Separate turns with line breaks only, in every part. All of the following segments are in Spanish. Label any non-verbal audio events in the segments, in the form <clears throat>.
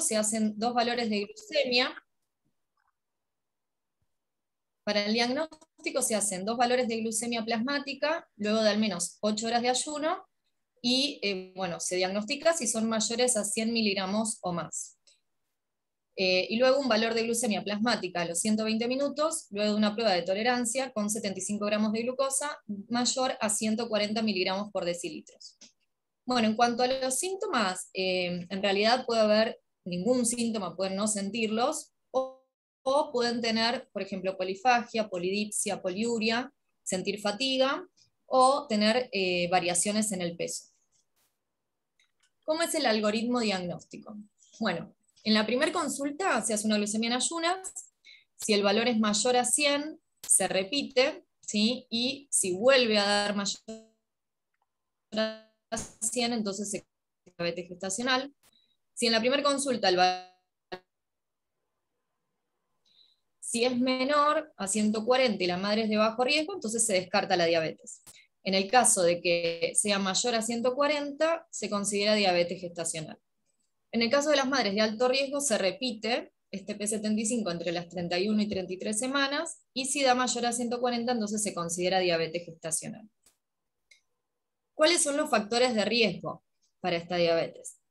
se hacen dos valores de glucemia. Para el diagnóstico se hacen dos valores de glucemia plasmática, luego de al menos 8 horas de ayuno, y eh, bueno, se diagnostica si son mayores a 100 miligramos o más. Eh, y luego un valor de glucemia plasmática a los 120 minutos, luego de una prueba de tolerancia con 75 gramos de glucosa mayor a 140 miligramos por decilitros. Bueno, en cuanto a los síntomas, eh, en realidad puede haber ningún síntoma, pueden no sentirlos, o, pueden tener, por ejemplo, polifagia, polidipsia, poliuria, sentir fatiga, o tener eh, variaciones en el peso. ¿Cómo es el algoritmo diagnóstico? Bueno, en la primera consulta se hace una glucemia en ayunas, si el valor es mayor a 100, se repite, ¿sí? y si vuelve a dar mayor a 100, entonces se diabetes gestacional. Si en la primera consulta el si es menor a 140 y la madre es de bajo riesgo, entonces se descarta la diabetes. En el caso de que sea mayor a 140, se considera diabetes gestacional. En el caso de las madres de alto riesgo, se repite este P75 entre las 31 y 33 semanas, y si da mayor a 140, entonces se considera diabetes gestacional. ¿Cuáles son los factores de riesgo para esta diabetes?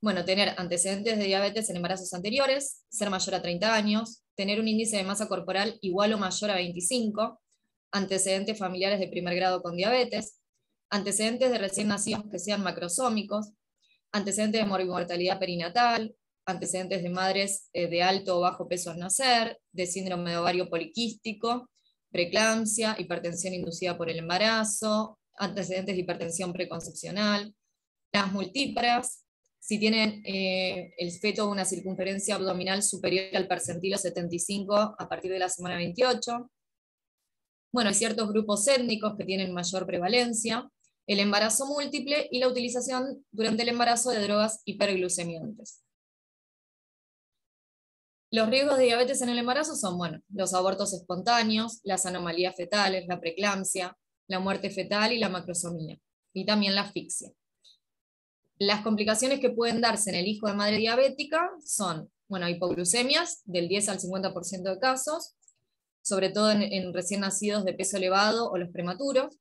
Bueno, tener antecedentes de diabetes en embarazos anteriores, ser mayor a 30 años, tener un índice de masa corporal igual o mayor a 25, antecedentes familiares de primer grado con diabetes, antecedentes de recién nacidos que sean macrosómicos, antecedentes de mortalidad perinatal, antecedentes de madres eh, de alto o bajo peso al nacer, de síndrome de ovario poliquístico, preeclampsia, hipertensión inducida por el embarazo, antecedentes de hipertensión preconcepcional, las multíparas, si tienen eh, el feto una circunferencia abdominal superior al percentilo 75 a partir de la semana 28. Bueno, hay ciertos grupos étnicos que tienen mayor prevalencia, el embarazo múltiple y la utilización durante el embarazo de drogas hiperglucemiantes. Los riesgos de diabetes en el embarazo son bueno, los abortos espontáneos, las anomalías fetales, la preeclampsia, la muerte fetal y la macrosomía, y también la asfixia. Las complicaciones que pueden darse en el hijo de madre diabética son bueno, hipoglucemias del 10 al 50% de casos, sobre todo en recién nacidos de peso elevado o los prematuros,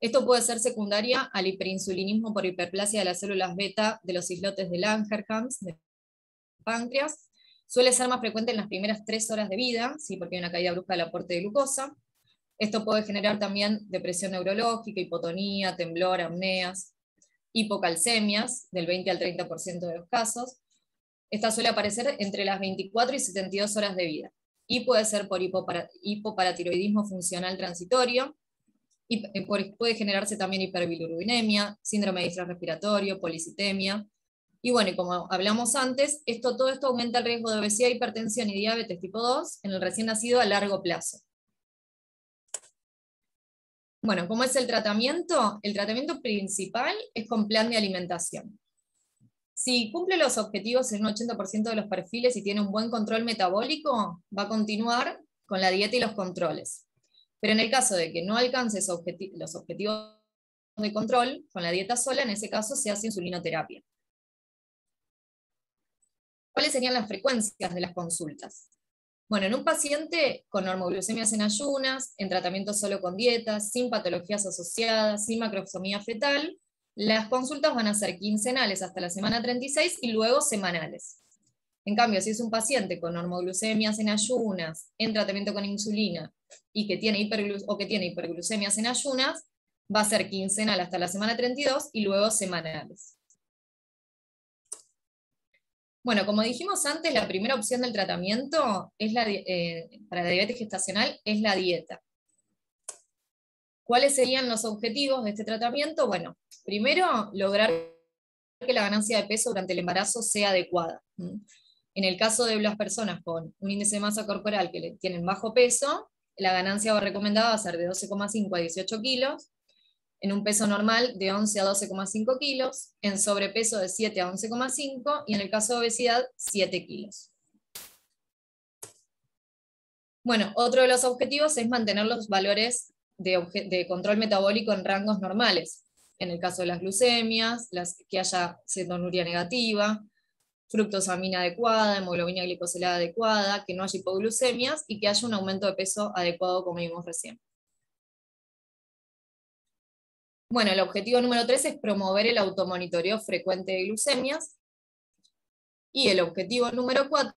esto puede ser secundaria al hiperinsulinismo por hiperplasia de las células beta de los islotes de Langerhans, del páncreas. Suele ser más frecuente en las primeras tres horas de vida, ¿sí? porque hay una caída brusca del aporte de glucosa. Esto puede generar también depresión neurológica, hipotonía, temblor, apneas, hipocalcemias, del 20 al 30% de los casos. Esta suele aparecer entre las 24 y 72 horas de vida y puede ser por hipoparatiroidismo funcional transitorio, eh, puede generarse también hiperbilirubinemia, síndrome de distrés respiratorio, policitemia. Y bueno, y como hablamos antes, esto, todo esto aumenta el riesgo de obesidad, hipertensión y diabetes tipo 2 en el recién nacido a largo plazo. Bueno, ¿cómo es el tratamiento? El tratamiento principal es con plan de alimentación. Si cumple los objetivos en un 80% de los perfiles y tiene un buen control metabólico, va a continuar con la dieta y los controles. Pero en el caso de que no alcance los objetivos de control con la dieta sola, en ese caso se hace insulinoterapia. ¿Cuáles serían las frecuencias de las consultas? Bueno, en un paciente con normoglucemias en ayunas, en tratamiento solo con dietas, sin patologías asociadas, sin macrosomía fetal, las consultas van a ser quincenales hasta la semana 36 y luego semanales. En cambio, si es un paciente con normoglucemias en ayunas, en tratamiento con insulina, y que tiene, o que tiene hiperglucemias en ayunas, va a ser quincenal hasta la semana 32 y luego semanales. Bueno, como dijimos antes, la primera opción del tratamiento es la, eh, para la diabetes gestacional es la dieta. ¿Cuáles serían los objetivos de este tratamiento? Bueno, primero, lograr que la ganancia de peso durante el embarazo sea adecuada. En el caso de las personas con un índice de masa corporal que tienen bajo peso, la ganancia recomendada va a ser de 12,5 a 18 kilos, en un peso normal de 11 a 12,5 kilos, en sobrepeso de 7 a 11,5 y en el caso de obesidad 7 kilos. Bueno, otro de los objetivos es mantener los valores de, control metabólico en rangos normales. En el caso de las glucemias, las, que haya cetonuria negativa, fructosamina adecuada, hemoglobina glicosilada adecuada, que no haya hipoglucemias y que haya un aumento de peso adecuado como vimos recién. Bueno, el objetivo número 3 es promover el automonitoreo frecuente de glucemias. Y el objetivo número 4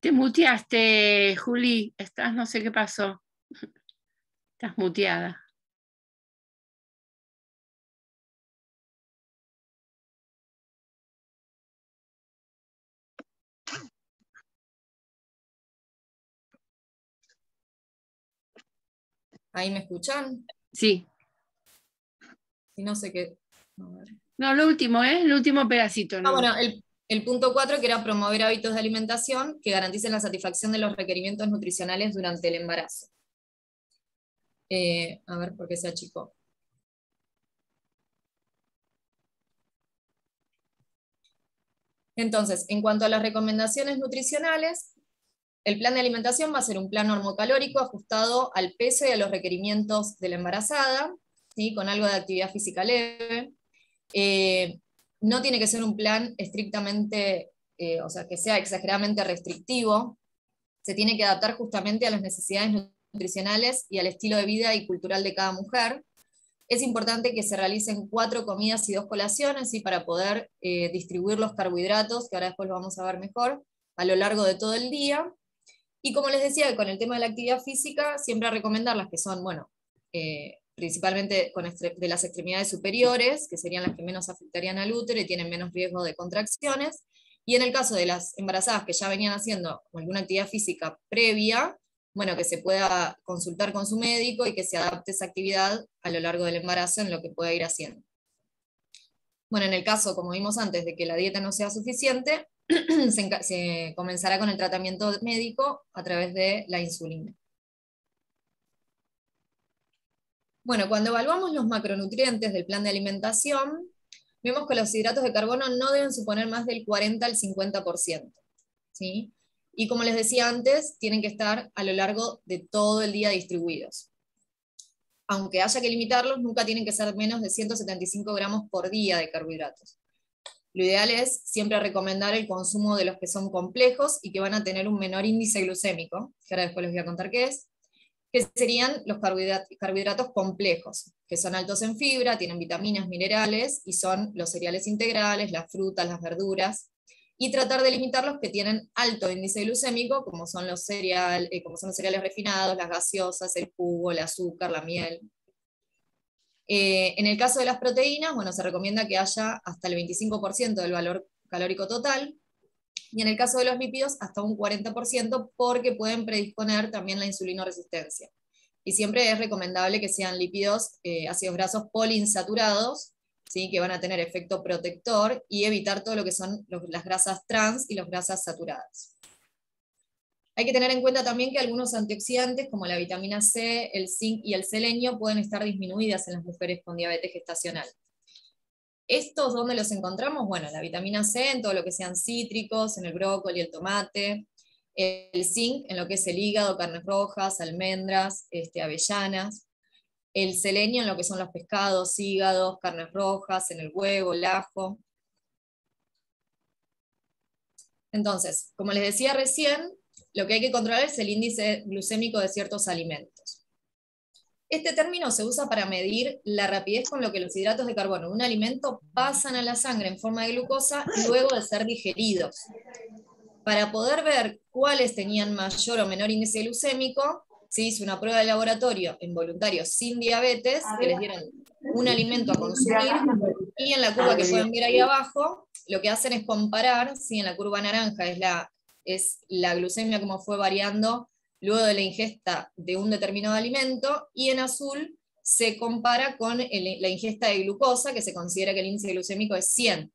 Te muteaste, Juli. Estás, no sé qué pasó. Estás muteada.
¿Ahí me escuchan?
Sí.
Y no sé qué.
No, lo último, ¿eh? El último pedacito.
Ah, bueno, el, punto 4 que era promover hábitos de alimentación que garanticen la satisfacción de los requerimientos nutricionales durante el embarazo. Eh, a ver, ¿por qué se achicó? Entonces, en cuanto a las recomendaciones nutricionales, el plan de alimentación va a ser un plan normocalórico ajustado al peso y a los requerimientos de la embarazada, ¿sí? con algo de actividad física leve. Eh, no tiene que ser un plan estrictamente, eh, o sea, que sea exageradamente restrictivo. Se tiene que adaptar justamente a las necesidades nutricionales y al estilo de vida y cultural de cada mujer. Es importante que se realicen cuatro comidas y dos colaciones ¿sí? para poder eh, distribuir los carbohidratos, que ahora después lo vamos a ver mejor, a lo largo de todo el día. Y como les decía, con el tema de la actividad física, siempre a recomendar las que son, bueno, eh, principalmente con de las extremidades superiores, que serían las que menos afectarían al útero y tienen menos riesgo de contracciones. Y en el caso de las embarazadas que ya venían haciendo alguna actividad física previa, bueno, que se pueda consultar con su médico y que se adapte esa actividad a lo largo del embarazo en lo que pueda ir haciendo. Bueno, en el caso, como vimos antes, de que la dieta no sea suficiente, <clears throat> se, comenzará con el tratamiento médico a través de la insulina. Bueno, cuando evaluamos los macronutrientes del plan de alimentación, vemos que los hidratos de carbono no deben suponer más del 40 al 50%. ¿sí? Y como les decía antes, tienen que estar a lo largo de todo el día distribuidos. Aunque haya que limitarlos, nunca tienen que ser menos de 175 gramos por día de carbohidratos. Lo ideal es siempre recomendar el consumo de los que son complejos y que van a tener un menor índice glucémico, que ahora después les voy a contar qué es, que serían los carbohidratos complejos, que son altos en fibra, tienen vitaminas, minerales, y son los cereales integrales, las frutas, las verduras, y tratar de limitar los que tienen alto índice glucémico, como son los, cereal, eh, como son los cereales refinados, las gaseosas, el jugo, el azúcar, la miel, eh, en el caso de las proteínas, bueno, se recomienda que haya hasta el 25% del valor calórico total, y en el caso de los lípidos, hasta un 40%, porque pueden predisponer también la insulinoresistencia. Y siempre es recomendable que sean lípidos, eh, ácidos grasos poliinsaturados, ¿sí? que van a tener efecto protector, y evitar todo lo que son las grasas trans y las grasas saturadas. Hay que tener en cuenta también que algunos antioxidantes, como la vitamina C, el zinc y el selenio, pueden estar disminuidas en las mujeres con diabetes gestacional. ¿Estos dónde los encontramos? Bueno, la vitamina C en todo lo que sean cítricos, en el brócoli, el tomate, el zinc en lo que es el hígado, carnes rojas, almendras, este, avellanas, el selenio en lo que son los pescados, hígados, carnes rojas, en el huevo, el ajo. Entonces, como les decía recién, lo que hay que controlar es el índice glucémico de ciertos alimentos. Este término se usa para medir la rapidez con lo que los hidratos de carbono de un alimento pasan a la sangre en forma de glucosa luego de ser digeridos. Para poder ver cuáles tenían mayor o menor índice glucémico, se hizo una prueba de laboratorio en voluntarios sin diabetes, que les dieron un alimento a consumir, y en la curva que pueden ver ahí abajo, lo que hacen es comparar, si en la curva naranja es la es la glucemia como fue variando luego de la ingesta de un determinado alimento, y en azul se compara con la ingesta de glucosa, que se considera que el índice glucémico es 100.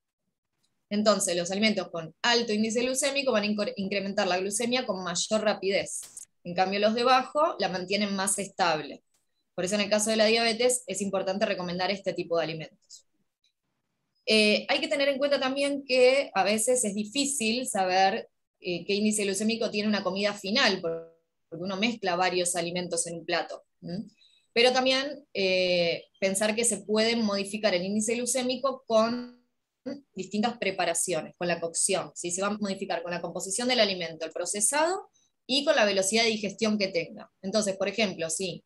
Entonces, los alimentos con alto índice glucémico van a incrementar la glucemia con mayor rapidez. En cambio, los de bajo la mantienen más estable. Por eso, en el caso de la diabetes, es importante recomendar este tipo de alimentos. Eh, hay que tener en cuenta también que a veces es difícil saber eh, qué índice glucémico tiene una comida final, porque uno mezcla varios alimentos en un plato. pero también eh, pensar que se puede modificar el índice glucémico con distintas preparaciones, con la cocción. ¿sí? Se va a modificar con la composición del alimento, el procesado y con la velocidad de digestión que tenga. Entonces, por ejemplo, si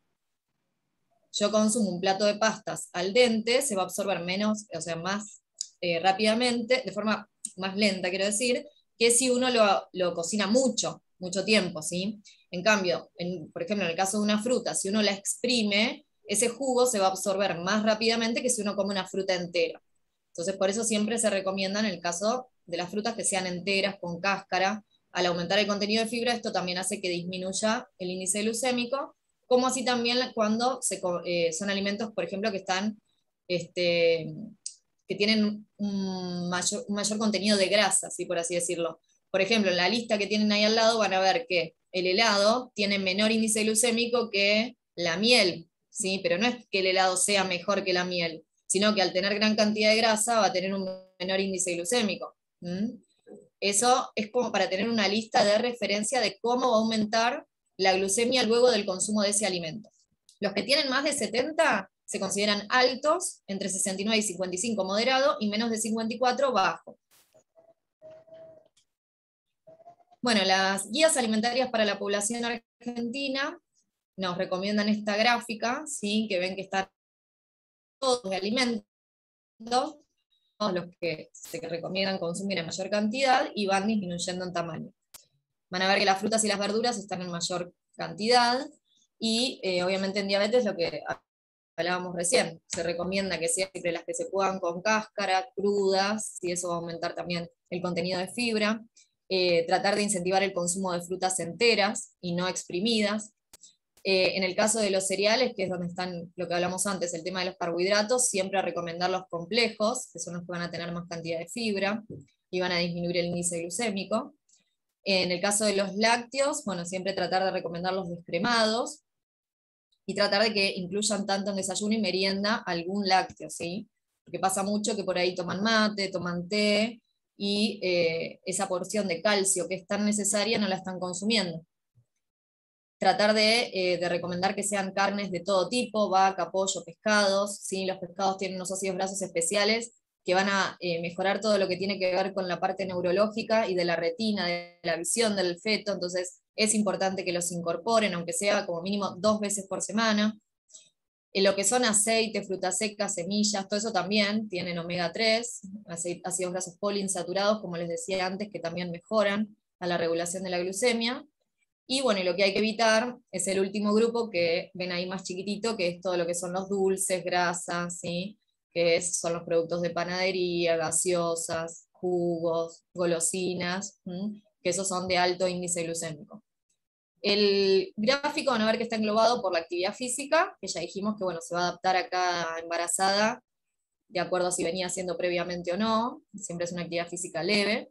yo consumo un plato de pastas al dente, se va a absorber menos, o sea, más eh, rápidamente, de forma más lenta, quiero decir, que si uno lo, lo cocina mucho, mucho tiempo, ¿sí? En cambio, por ejemplo, en el caso de una fruta, si uno la exprime, ese jugo se va a absorber más rápidamente que si uno come una fruta entera. Entonces, por eso siempre se recomienda en el caso de las frutas que sean enteras, con cáscara. Al aumentar el contenido de fibra, esto también hace que disminuya el índice glucémico, como así también cuando eh, son alimentos, por ejemplo, que están, este, que tienen un mayor, contenido de grasa, ¿sí? por así decirlo. Por ejemplo, en la lista que tienen ahí al lado van a ver que el helado tiene menor índice glucémico que la miel, ¿sí? pero no es que el helado sea mejor que la miel, sino que al tener gran cantidad de grasa va a tener un menor índice glucémico. Eso es como para tener una lista de referencia de cómo va a aumentar la glucemia luego del consumo de ese alimento. Los que tienen más de 70 se consideran altos, entre 69 y 55 moderado y menos de 54 bajo. Bueno, las guías alimentarias para la población argentina nos recomiendan esta gráfica, ¿sí? que ven que están todos los alimentos, todos los que se recomiendan consumir en mayor cantidad y van disminuyendo en tamaño. Van a ver que las frutas y las verduras están en mayor cantidad y eh, obviamente en diabetes lo que hablábamos recién, se recomienda que siempre las que se puedan con cáscara, crudas, y eso va a aumentar también el contenido de fibra. Eh, tratar de incentivar el consumo de frutas enteras y no exprimidas. Eh, en el caso de los cereales, que es donde están lo que hablamos antes, el tema de los carbohidratos, siempre recomendar los complejos, que son los que van a tener más cantidad de fibra y van a disminuir el índice glucémico. En el caso de los lácteos, bueno, siempre tratar de recomendar los descremados y tratar de que incluyan tanto en desayuno y merienda algún lácteo, ¿sí? Porque pasa mucho que por ahí toman mate, toman té, y eh, esa porción de calcio que es tan necesaria no la están consumiendo. Tratar de, eh, recomendar que sean carnes de todo tipo, vaca, pollo, pescados. ¿sí? Los pescados tienen unos ácidos grasos especiales que van a eh, mejorar todo lo que tiene que ver con la parte neurológica y de la retina, de la visión del feto, entonces es importante que los incorporen, aunque sea como mínimo dos veces por semana. En lo que son aceite, frutas secas, semillas, todo eso también tienen omega 3, ácidos grasos poliinsaturados, como les decía antes, que también mejoran a la regulación de la glucemia. Y bueno, lo que hay que evitar es el último grupo que ven ahí más chiquitito, que es todo lo que son los dulces, grasas, ¿sí? que son los productos de panadería, gaseosas, jugos, golosinas, que esos son de alto índice glucémico. El gráfico van a ver que está englobado por la actividad física, que ya dijimos que bueno, se va a adaptar a cada embarazada de acuerdo a si venía haciendo previamente o no, siempre es una actividad física leve,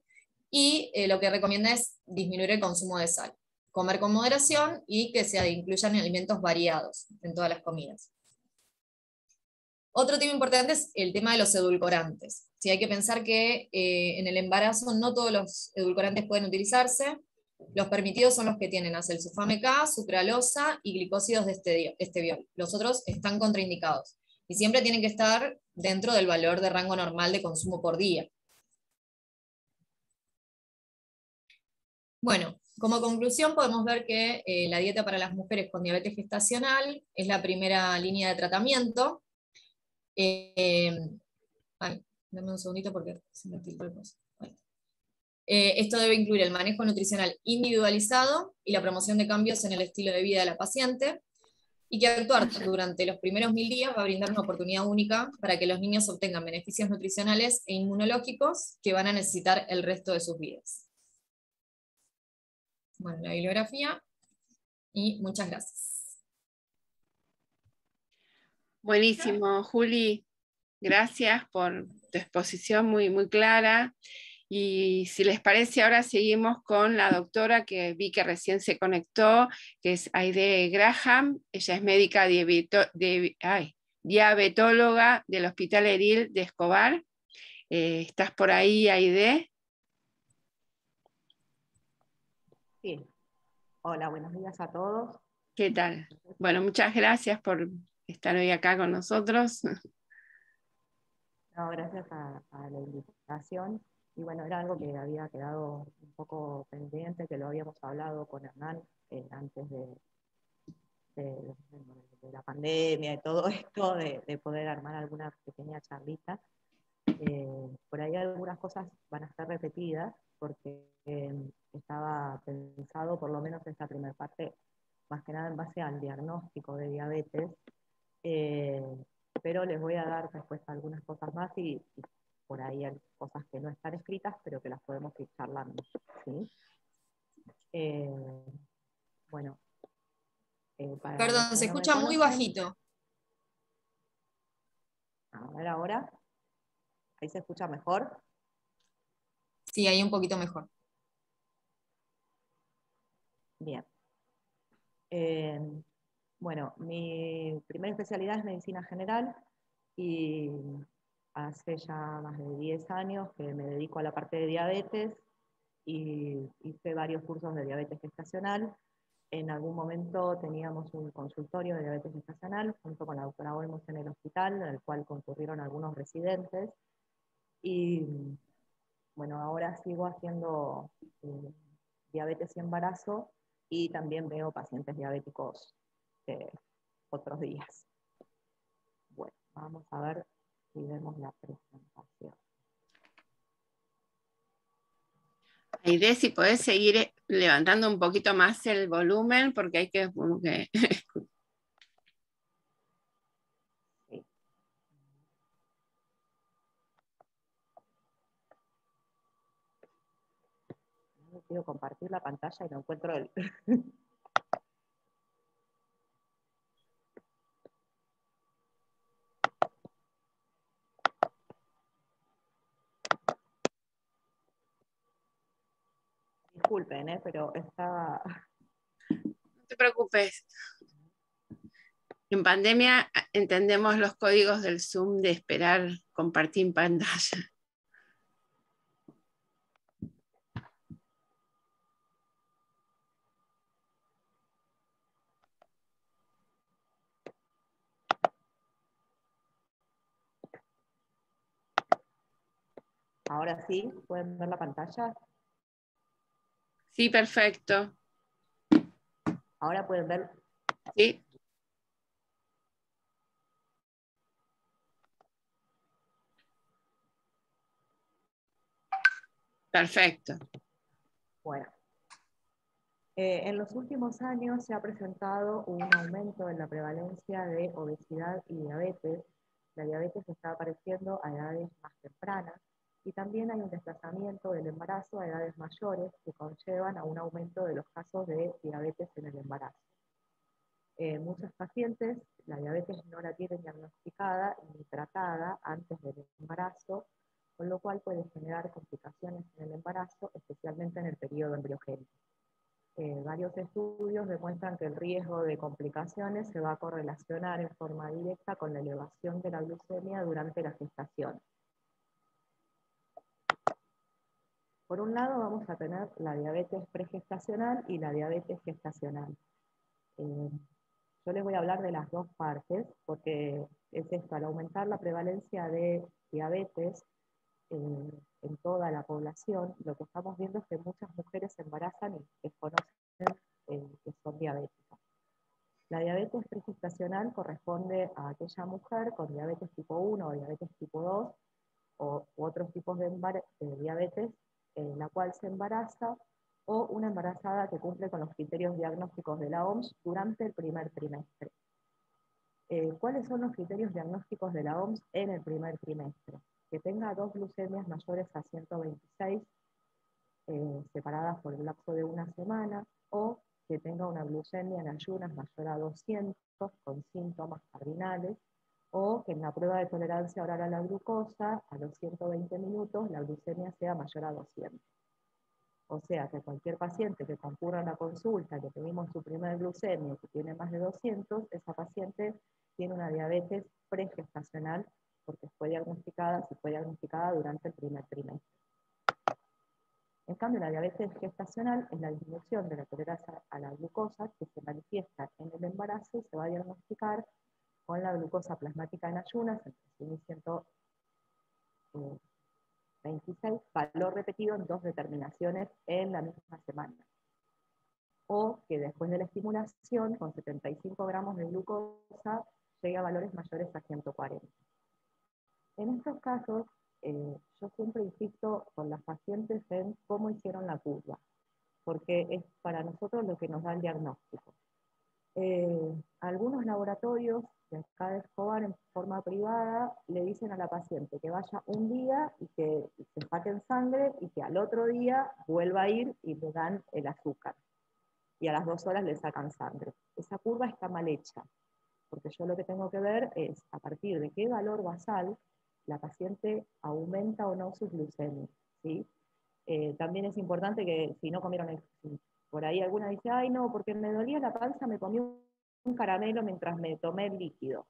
y eh, lo que recomienda es disminuir el consumo de sal, comer con moderación y que se incluyan alimentos variados en todas las comidas. Otro tema importante es el tema de los edulcorantes. Si hay que pensar que eh, en el embarazo no todos los edulcorantes pueden utilizarse, los permitidos son los que tienen acelsulfame K, sucralosa y glicósidos de este esteviol. Los otros están contraindicados. Y siempre tienen que estar dentro del valor de rango normal de consumo por día. Bueno, como conclusión podemos ver que eh, la dieta para las mujeres con diabetes gestacional es la primera línea de tratamiento. Eh, ay, dame un segundito porque se me tiltó el eh, esto debe incluir el manejo nutricional individualizado y la promoción de cambios en el estilo de vida de la paciente, y que actuar durante los primeros mil días va a brindar una oportunidad única para que los niños obtengan beneficios nutricionales e inmunológicos que van a necesitar el resto de sus vidas. Bueno, la bibliografía, y muchas gracias.
Buenísimo, Juli. Gracias por tu exposición muy, muy clara. Y si les parece, ahora seguimos con la doctora que vi que recién se conectó, que es Aide Graham. Ella es médica diabetóloga del Hospital Edil de Escobar. Eh, ¿Estás por ahí, Aide?
Sí. Hola, buenos días a todos.
¿Qué tal? Bueno, muchas gracias por estar hoy acá con nosotros.
No, gracias a, la invitación. Y bueno, era algo que había quedado un poco pendiente, que lo habíamos hablado con Hernán eh, antes de, la pandemia y todo <laughs> esto, de, poder armar alguna pequeña charlita. Eh, por ahí algunas cosas van a estar repetidas, porque eh, estaba pensado, por lo menos esta primera parte, más que nada en base al diagnóstico de diabetes, eh, pero les voy a dar después algunas cosas más y, por ahí hay cosas que no están escritas, pero que las podemos ir charlando. ¿sí?
Eh, bueno. Perdón, se escucha muy bajito.
A ver ahora. Ahí se escucha mejor.
Sí, ahí un poquito mejor.
Bien. Eh, bueno, mi primera especialidad es medicina general y hace ya más de 10 años que me dedico a la parte de diabetes y hice varios cursos de diabetes gestacional. En algún momento teníamos un consultorio de diabetes gestacional junto con la doctora Olmos en el hospital, al cual concurrieron algunos residentes. Y bueno, ahora sigo haciendo eh, diabetes y embarazo y también veo pacientes diabéticos eh, otros días. Bueno, vamos a ver si vemos la presentación.
Aide, si podés seguir levantando un poquito más el volumen, porque hay que, que <laughs>
quiero compartir la pantalla y no encuentro el... <laughs> Disculpen, ¿eh? pero está...
No te preocupes. En pandemia entendemos los códigos del Zoom de esperar compartir pantalla.
Ahora sí, ¿pueden ver la pantalla?
Sí, perfecto.
Ahora pueden ver.
Sí. Perfecto.
Bueno. Eh, en los últimos años se ha presentado un aumento en la prevalencia de obesidad y diabetes. La diabetes está apareciendo a edades más tempranas y también hay un desplazamiento del embarazo a edades mayores que conllevan a un aumento de los casos de diabetes en el embarazo. Eh, muchos pacientes la diabetes no la tienen diagnosticada ni tratada antes del embarazo, con lo cual puede generar complicaciones en el embarazo, especialmente en el periodo embriogénico. Eh, varios estudios demuestran que el riesgo de complicaciones se va a correlacionar en forma directa con la elevación de la glucemia durante la gestación. Por un lado vamos a tener la diabetes pregestacional y la diabetes gestacional. Eh, yo les voy a hablar de las dos partes, porque es esto, al aumentar la prevalencia de diabetes eh, en toda la población, lo que estamos viendo es que muchas mujeres se embarazan y desconocen eh, que son diabéticas. La diabetes pregestacional corresponde a aquella mujer con diabetes tipo 1 o diabetes tipo 2 o otros tipos de diabetes en la cual se embaraza o una embarazada que cumple con los criterios diagnósticos de la OMS durante el primer trimestre. Eh, ¿Cuáles son los criterios diagnósticos de la OMS en el primer trimestre? Que tenga dos glucemias mayores a 126, eh, separadas por el lapso de una semana, o que tenga una glucemia en ayunas mayor a 200, con síntomas cardinales, o que en la prueba de tolerancia oral a la glucosa, a los 120 minutos, la glucemia sea mayor a 200. O sea, que cualquier paciente que concurra a la consulta, que tuvimos su primer glucemia que tiene más de 200, esa paciente tiene una diabetes pregestacional porque fue diagnosticada, se fue diagnosticada durante el primer trimestre. En cambio, la diabetes gestacional es la disminución de la tolerancia a la glucosa que se manifiesta en el embarazo y se va a diagnosticar con la glucosa plasmática en ayunas, 100 y 126, valor repetido en dos determinaciones en la misma semana. O que después de la estimulación, con 75 gramos de glucosa, llegue a valores mayores a 140. En estos casos, eh, yo siempre insisto con las pacientes en cómo hicieron la curva, porque es para nosotros lo que nos da el diagnóstico. Eh, algunos laboratorios de acá de Escobar en forma privada le dicen a la paciente que vaya un día y que se saquen sangre y que al otro día vuelva a ir y le dan el azúcar. Y a las dos horas le sacan sangre. Esa curva está mal hecha, porque yo lo que tengo que ver es a partir de qué valor basal la paciente aumenta o no sus glucemias. ¿sí? Eh, también es importante que si no comieron, el, por ahí alguna dice, ay no, porque me dolía la panza, me comí caramelo mientras me tomé el líquido.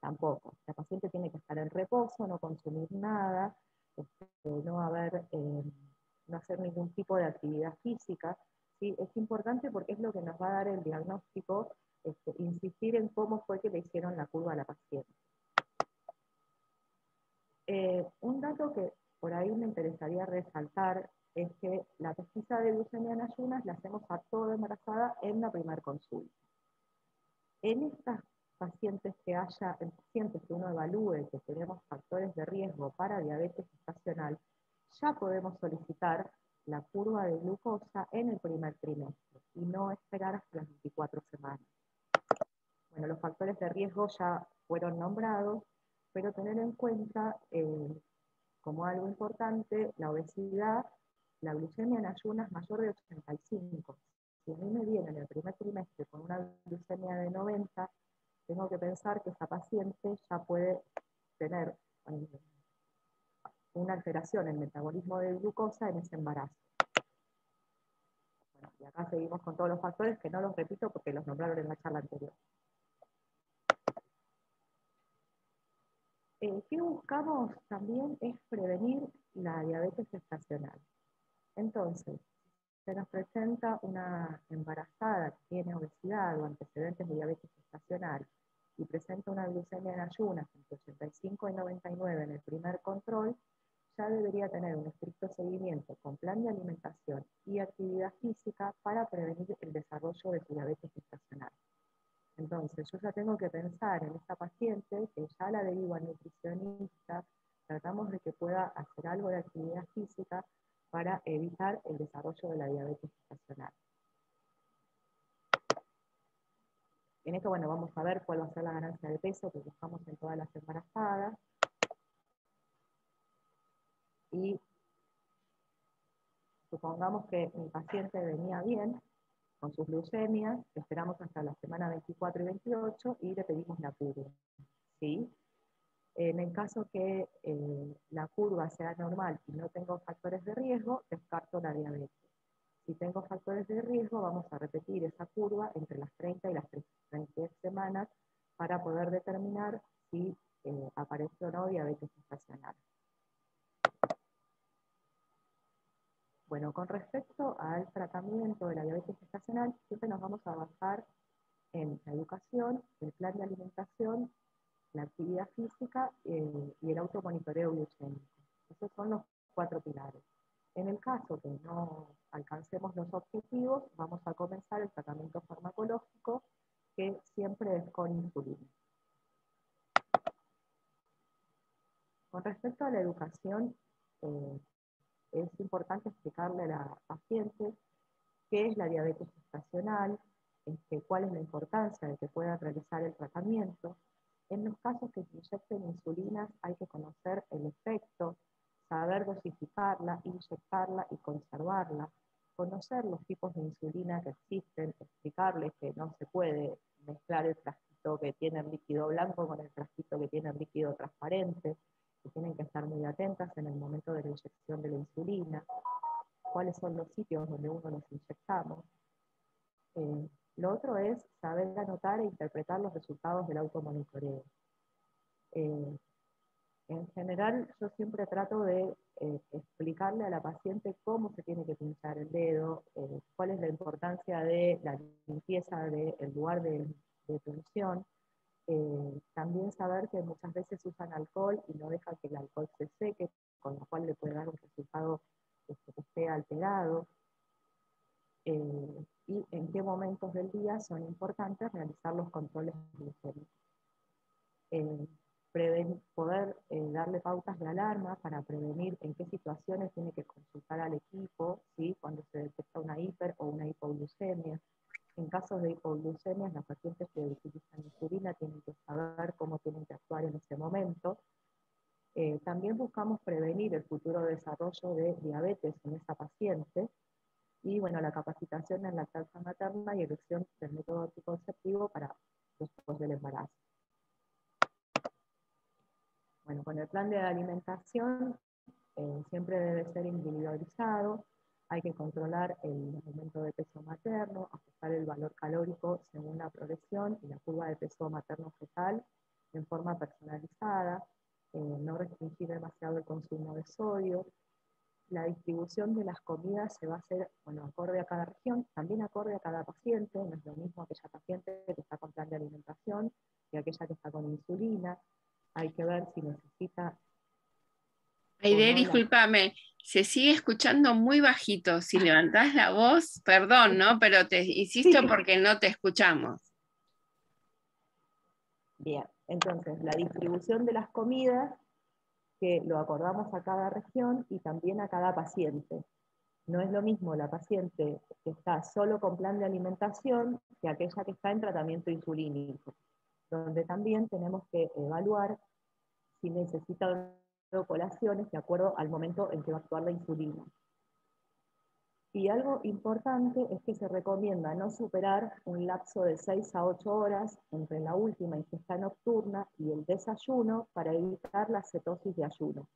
Tampoco. La paciente tiene que estar en reposo, no consumir nada, este, no, haber, eh, no hacer ningún tipo de actividad física. ¿sí? Es importante porque es lo que nos va a dar el diagnóstico, este, insistir en cómo fue que le hicieron la curva a la paciente. Eh, un dato que por ahí me interesaría resaltar es que la pesquisa de glucemia en ayunas la hacemos a toda embarazada en la primera consulta. En estas pacientes que haya, en pacientes que uno evalúe que tenemos factores de riesgo para diabetes estacional, ya podemos solicitar la curva de glucosa en el primer trimestre y no esperar hasta las 24 semanas. Bueno, los factores de riesgo ya fueron nombrados, pero tener en cuenta eh, como algo importante la obesidad, la glucemia en ayunas mayor de 85. Si a mí me viene en el primer trimestre con una glucemia de 90, tengo que pensar que esa paciente ya puede tener eh, una alteración en el metabolismo de glucosa en ese embarazo. Bueno, y acá seguimos con todos los factores que no los repito porque los nombraron en la charla anterior. Eh, ¿Qué buscamos también? Es prevenir la diabetes gestacional. Entonces, se nos presenta una embarazada que tiene obesidad o antecedentes de diabetes gestacional y presenta una glucemia en ayunas entre 85 y 99 en el primer control, ya debería tener un estricto seguimiento con plan de alimentación y actividad física para prevenir el desarrollo de su diabetes gestacional. Entonces, yo ya tengo que pensar en esta paciente que ya la derivo al nutricionista, tratamos de que pueda hacer algo de actividad física para evitar el desarrollo de la diabetes gestacional. En esto, bueno, vamos a ver cuál va a ser la ganancia de peso que buscamos en todas las embarazadas. Y supongamos que mi paciente venía bien, con sus leucemias, esperamos hasta la semana 24 y 28 y le pedimos la curva. ¿sí? En el caso que eh, la curva sea normal y no tengo factores de riesgo, descarto la diabetes. Si tengo factores de riesgo, vamos a repetir esa curva entre las 30 y las 30 semanas para poder determinar si eh, aparece o no diabetes estacional. Bueno, con respecto al tratamiento de la diabetes estacional, siempre nos vamos a basar en la educación, el plan de alimentación, la actividad física eh, y el automonitoreo glucémico. Esos son los cuatro pilares. En el caso que no alcancemos los objetivos, vamos a comenzar el tratamiento farmacológico, que siempre es con insulina. Con respecto a la educación, eh, es importante explicarle a la paciente qué es la diabetes gestacional, este, cuál es la importancia de que pueda realizar el tratamiento. En los casos que se inyecten insulinas hay que conocer el efecto, saber dosificarla, inyectarla y conservarla, conocer los tipos de insulina que existen, explicarles que no se puede mezclar el frasquito que tiene el líquido blanco con el frasquito que tiene el líquido transparente, que tienen que estar muy atentas en el momento de la inyección de la insulina, cuáles son los sitios donde uno los inyectamos. Eh, lo otro es saber anotar e interpretar los resultados del automonitoreo. Eh, en general, yo siempre trato de eh, explicarle a la paciente cómo se tiene que pinchar el dedo, cuál es la importancia de la limpieza del lugar de, de tensión, Eh, también saber que muchas veces usan alcohol y no dejan que el alcohol se seque, con lo cual le puede dar un resultado este, que esté alterado. Eh, y en qué momentos del día son importantes realizar los controles glucémicos. Eh, poder eh, darle pautas de alarma para prevenir en qué situaciones tiene que consultar al equipo, ¿sí? cuando se detecta una hiper o una hipoglucemia. En casos de hipoglucemia, las pacientes que utilizan insulina tienen que saber cómo tienen que actuar en ese momento. Eh, también buscamos prevenir el futuro desarrollo de diabetes en esa paciente, y bueno, la capacitación en lactancia materna y elección del método anticonceptivo para después del embarazo. Bueno, con el plan de alimentación eh, siempre debe ser individualizado, hay que controlar el aumento de peso materno, ajustar el valor calórico según la progresión y la curva de peso materno fetal en forma personalizada, eh, no restringir demasiado el consumo de sodio, la distribución de las comidas se va a hacer, bueno, acorde a cada región, también acorde a cada paciente, no es lo mismo aquella paciente que está con plan de alimentación que aquella que está con insulina, hay que ver si necesita...
Aide, discúlpame, se sigue escuchando muy bajito, si levantás la voz, perdón, ¿no? Pero te insisto porque no te escuchamos.
Bien, entonces la distribución de las comidas que lo acordamos a cada región y también a cada paciente. No es lo mismo la paciente que está solo con plan de alimentación que aquella que está en tratamiento insulínico, donde también tenemos que evaluar si necesita colaciones de acuerdo al momento en que va a actuar la insulina. Y algo importante es que se recomienda no superar un lapso de 6 a 8 horas entre la última ingesta nocturna y el desayuno para evitar la cetosis de ayuno.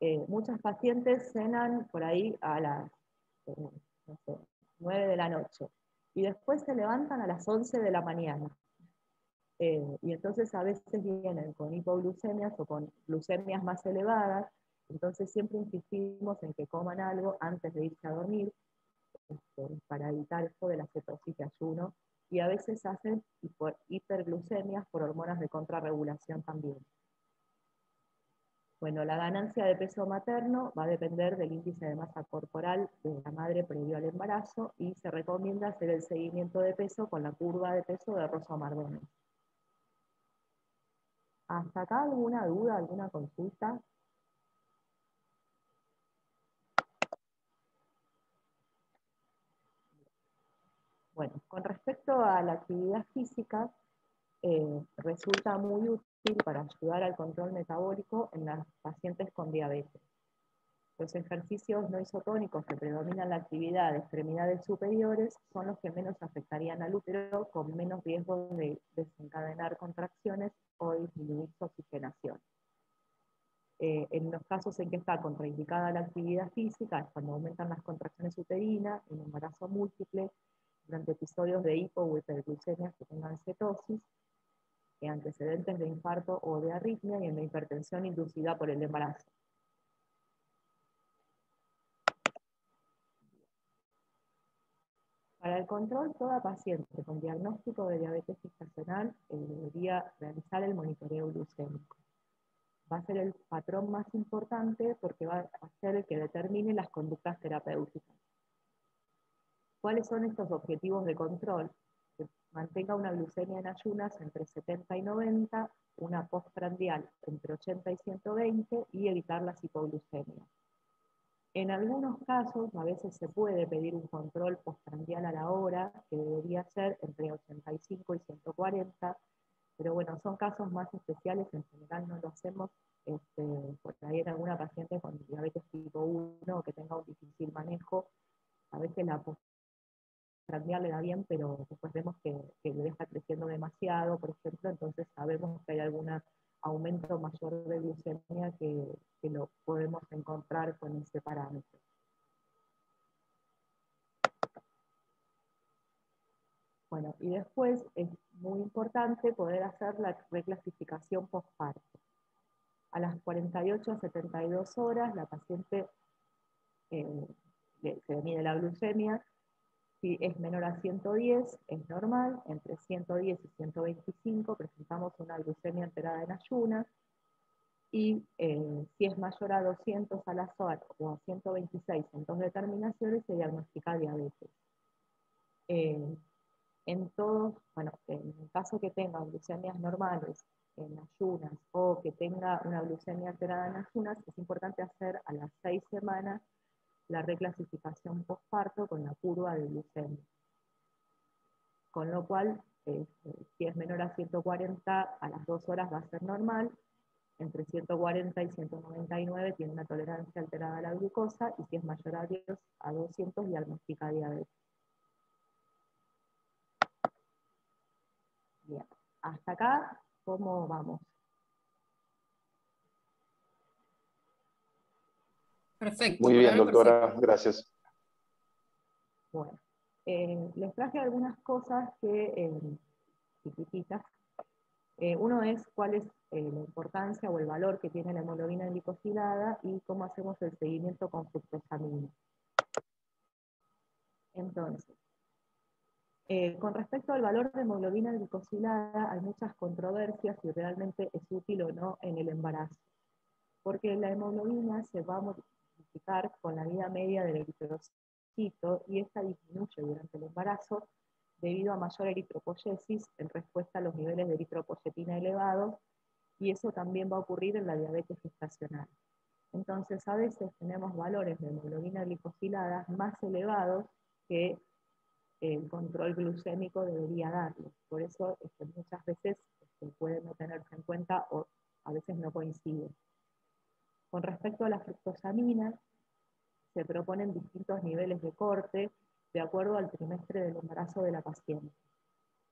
Eh, muchas pacientes cenan por ahí a las 9 de la noche y después se levantan a las 11 de la mañana. Eh, y entonces a veces vienen con hipoglucemias o con glucemias más elevadas entonces siempre insistimos en que coman algo antes de irse a dormir este, para evitar esto de la cetosis de ayuno y a veces hacen hiperglucemias por hormonas de contrarregulación también. Bueno, la ganancia de peso materno va a depender del índice de masa corporal de la madre previo al embarazo y se recomienda hacer el seguimiento de peso con la curva de peso de Rosa Mardones. ¿Hasta acá alguna duda, alguna consulta? Bueno, con respecto a la actividad física, eh, resulta muy útil para ayudar al control metabólico en las pacientes con diabetes. Los ejercicios no isotónicos que predominan la actividad de extremidades superiores son los que menos afectarían al útero con menos riesgo de desencadenar contracciones o disminuir su oxigenación. Eh, en los casos en que está contraindicada la actividad física, es cuando aumentan las contracciones uterinas, en embarazo múltiple, durante episodios de hipo o hiperglucemia que tengan cetosis, antecedentes de infarto o de arritmia y en la hipertensión inducida por el embarazo. Para el control, toda paciente con diagnóstico de diabetes gestacional eh, debería realizar el monitoreo glucémico. Va a ser el patrón más importante porque va a ser el que determine las conductas terapéuticas. ¿Cuáles son estos objetivos de control? Que mantenga una glucemia en ayunas entre 70 y 90, una postprandial entre 80 y 120 y evitar las hipoglucemias. En algunos casos, a veces se puede pedir un control postprandial a la hora, que debería ser entre 85 y 140, pero bueno, son casos más especiales, en general no lo hacemos, este, porque hay alguna paciente con diabetes tipo 1 que tenga un difícil manejo, a veces la prandial le da bien, pero después vemos que, que le está creciendo demasiado, por ejemplo, entonces sabemos que hay algún aumento mayor de glucemia que, que lo podemos encontrar con ese parámetro. Bueno, y después es muy importante poder hacer la reclasificación postparto. A las 48 a 72 horas la paciente eh, se mide la glucemia Si es menor a 110, es normal. Entre 110 y 125 presentamos una glucemia alterada en ayunas. Y eh, si es mayor a 200 a las horas o a 126 en dos determinaciones, se diagnostica diabetes. Eh, en todos, bueno, en el caso que tenga glucemias normales en ayunas o que tenga una glucemia alterada en ayunas, es importante hacer a las seis semanas la reclasificación postparto con la curva de glucemia. Con lo cual, este, si es menor a 140, a las dos horas va a ser normal, entre 140 y 199 tiene una tolerancia alterada a la glucosa, y si es mayor a, 10, a 200 diagnostica diabetes. Bien, hasta acá, ¿cómo vamos?
Perfecto.
Muy bien, doctora, gracias.
Bueno, eh, les traje algunas cosas que, eh, chiquititas. Eh, uno es cuál es la importancia o el valor que tiene la hemoglobina glicosilada y cómo hacemos el seguimiento con fructosamina. Entonces, eh, con respecto al valor de hemoglobina glicosilada, hay muchas controversias si realmente es útil o no en el embarazo, porque la hemoglobina se va con la vida media del eritrocito y esta disminuye durante el embarazo debido a mayor eritropoyesis en respuesta a los niveles de eritropoyetina elevados, y eso también va a ocurrir en la diabetes gestacional. Entonces, a veces tenemos valores de hemoglobina glicosilada más elevados que el control glucémico debería darle. Por eso muchas veces este, puede no tenerse en cuenta o a veces no coincide. Con respecto a la fructosamina, se proponen distintos niveles de corte de acuerdo al trimestre del embarazo de la paciente.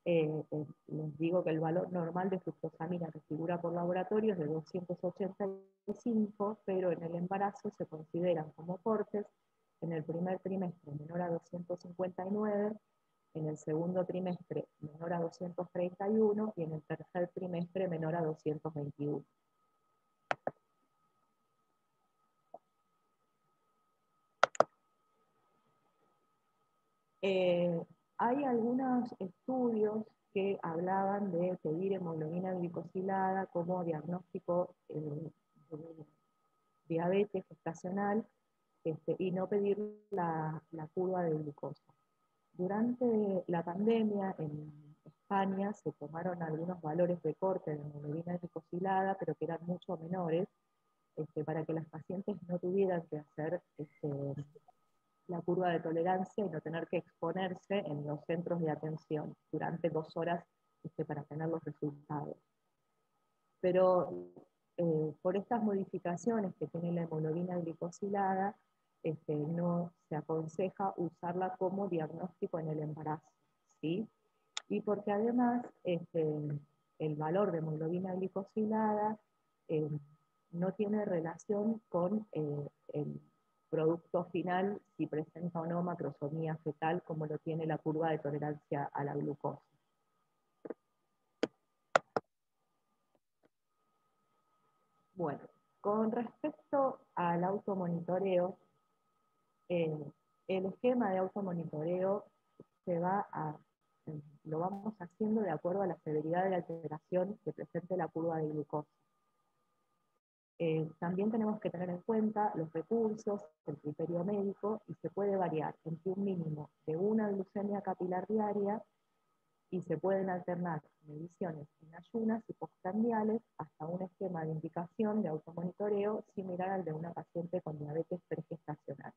Eh, eh, les digo que el valor normal de fructosamina que figura por laboratorio es de 285, pero en el embarazo se consideran como cortes en el primer trimestre menor a 259, en el segundo trimestre menor a 231 y en el tercer trimestre menor a 221. Eh, hay algunos estudios que hablaban de pedir hemoglobina glicosilada como diagnóstico eh, de diabetes gestacional este, y no pedir la, curva de glucosa. Durante la pandemia en España se tomaron algunos valores de corte de hemoglobina glucosilada, pero que eran mucho menores, este, para que las pacientes no tuvieran que hacer este, la curva de tolerancia y no tener que exponerse en los centros de atención durante dos horas para tener los resultados. Pero eh, por estas modificaciones que tiene la hemoglobina glicosilada, este, no se aconseja usarla como diagnóstico en el embarazo. ¿sí? Y porque además este, el valor de hemoglobina glicosilada eh, no tiene relación con eh, el producto final, si presenta o no macrosomía fetal, como lo tiene la curva de tolerancia a la glucosa. Bueno, con respecto al automonitoreo, el esquema de automonitoreo se va lo vamos haciendo de acuerdo a la severidad de la alteración que presente la curva de glucosa. Eh, también tenemos que tener en cuenta los recursos, el criterio médico, y se puede variar entre un mínimo de una glucemia capilar diaria y se pueden alternar mediciones en ayunas y postprandiales hasta un esquema de indicación de automonitoreo similar al de una paciente con diabetes pregestacional.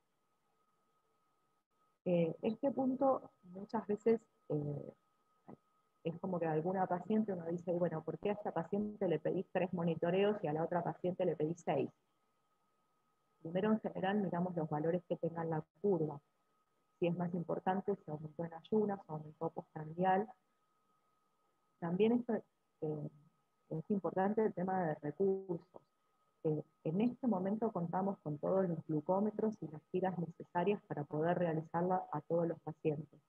Eh, este punto muchas veces eh, es como que a alguna paciente uno dice, bueno, ¿por qué a esta paciente le pedís tres monitoreos y a la otra paciente le pedís seis? Primero, en general, miramos los valores que tengan la curva. Si es más importante, si aumentó en ayunas, o aumentó postprandial. También esto, eh, es importante el tema de recursos. Eh, en este momento contamos con todos los glucómetros y las tiras necesarias para poder realizarla a todos los pacientes.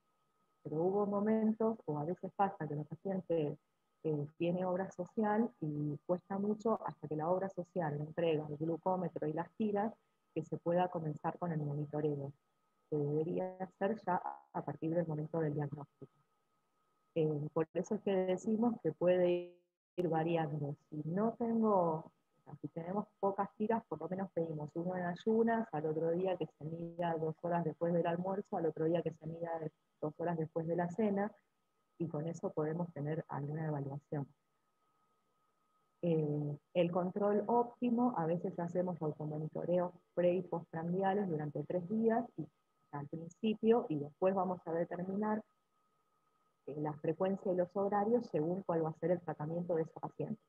Pero hubo momentos, o a veces pasa, que el paciente eh, tiene obra social y cuesta mucho hasta que la obra social le entrega el glucómetro y las tiras que se pueda comenzar con el monitoreo. que debería ser ya a partir del momento del diagnóstico. Eh, por eso es que decimos que puede ir variando. Si no tengo, si tenemos pocas tiras, por lo menos pedimos uno en ayunas, al otro día que se mida dos horas después del almuerzo, al otro día que se mida dos horas después de la cena, y con eso podemos tener alguna evaluación. Eh, el control óptimo, a veces hacemos automonitoreo pre y postprandiales durante tres días, y, al principio, y después vamos a determinar eh, la frecuencia y los horarios según cuál va a ser el tratamiento de esa paciente.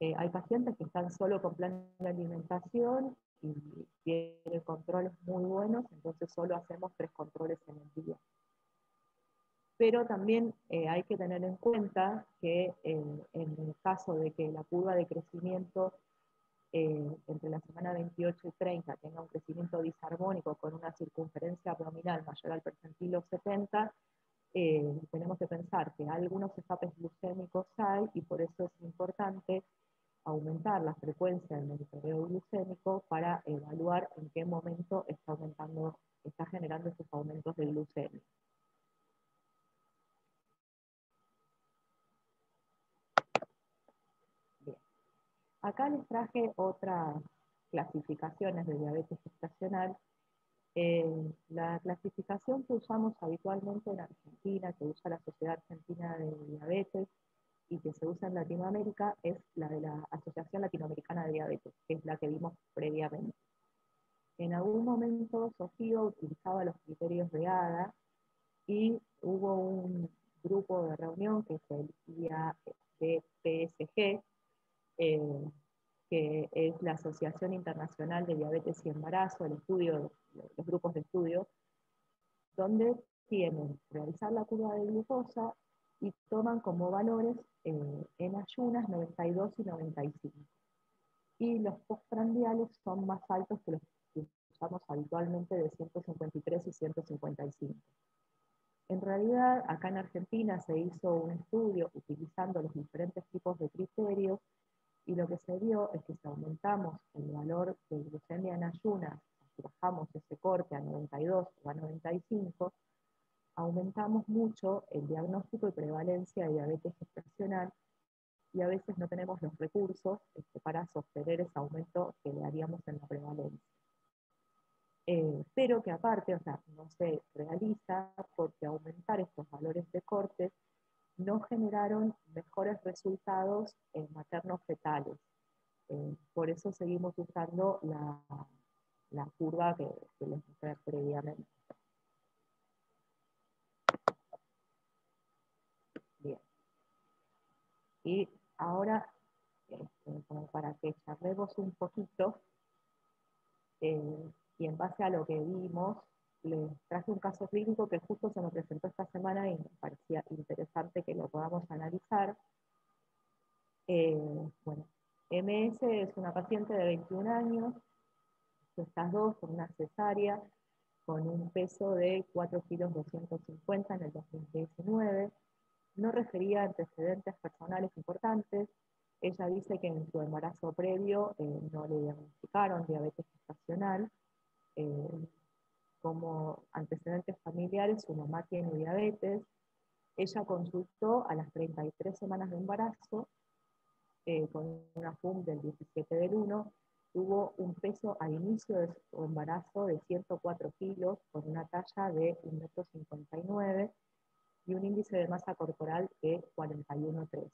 Eh, hay pacientes que están solo con plan de alimentación y tienen controles muy buenos, entonces solo hacemos tres controles en el día pero también eh, hay que tener en cuenta que en el caso de que la curva de crecimiento eh, entre la semana 28 y 30 tenga un crecimiento disarmónico con una circunferencia abdominal mayor al percentilo 70, eh, tenemos que pensar que algunos escapes glucémicos hay y por eso es importante aumentar la frecuencia del monitoreo glucémico para evaluar en qué momento está aumentando, está generando esos aumentos de glucemia. Acá les traje otras clasificaciones de diabetes gestacional. Eh, la clasificación que usamos habitualmente en Argentina, que usa la Sociedad Argentina de Diabetes y que se usa en Latinoamérica, es la de la Asociación Latinoamericana de Diabetes, que es la que vimos previamente. En algún momento Sofía utilizaba los criterios de ADA y hubo un grupo de reunión que es el IAPSG, eh, que es la Asociación Internacional de Diabetes y Embarazo, el estudio, los grupos de estudio, donde tienen realizar la curva de glucosa y toman como valores eh, en ayunas 92 y 95. Y los postprandiales son más altos que los que usamos habitualmente de 153 y 155. En realidad, acá en Argentina se hizo un estudio utilizando los diferentes tipos de criterios y lo que se vio es que si aumentamos el valor de glucemia en ayunas, si bajamos ese corte a 92 o a 95, aumentamos mucho el diagnóstico y prevalencia de diabetes gestacional y a veces no tenemos los recursos este, para sostener ese aumento que le haríamos en la prevalencia. Eh, pero que aparte, o sea, no se realiza porque aumentar estos valores de corte no generaron mejores resultados en maternos fetales. Eh, por eso seguimos usando la, curva que, les mostré previamente. Bien. Y ahora, este, para que charlemos un poquito, eh, y en base a lo que vimos, les traje un caso clínico que justo se me presentó esta semana y me parecía interesante que lo podamos analizar. Eh, bueno, MS es una paciente de 21 años, estas dos con una cesárea, con un peso de 4 kilos 250 en el 2019. No refería antecedentes personales importantes. Ella dice que en su embarazo previo eh, no le diagnosticaron diabetes gestacional. Eh, como antecedentes familiares, su mamá tiene diabetes. Ella consultó a las 33 semanas de embarazo eh, con una FUM del 17 del 1. Tuvo un peso al inicio de su embarazo de 104 kilos con una talla de 1,59 m y un índice de masa corporal de 41,3.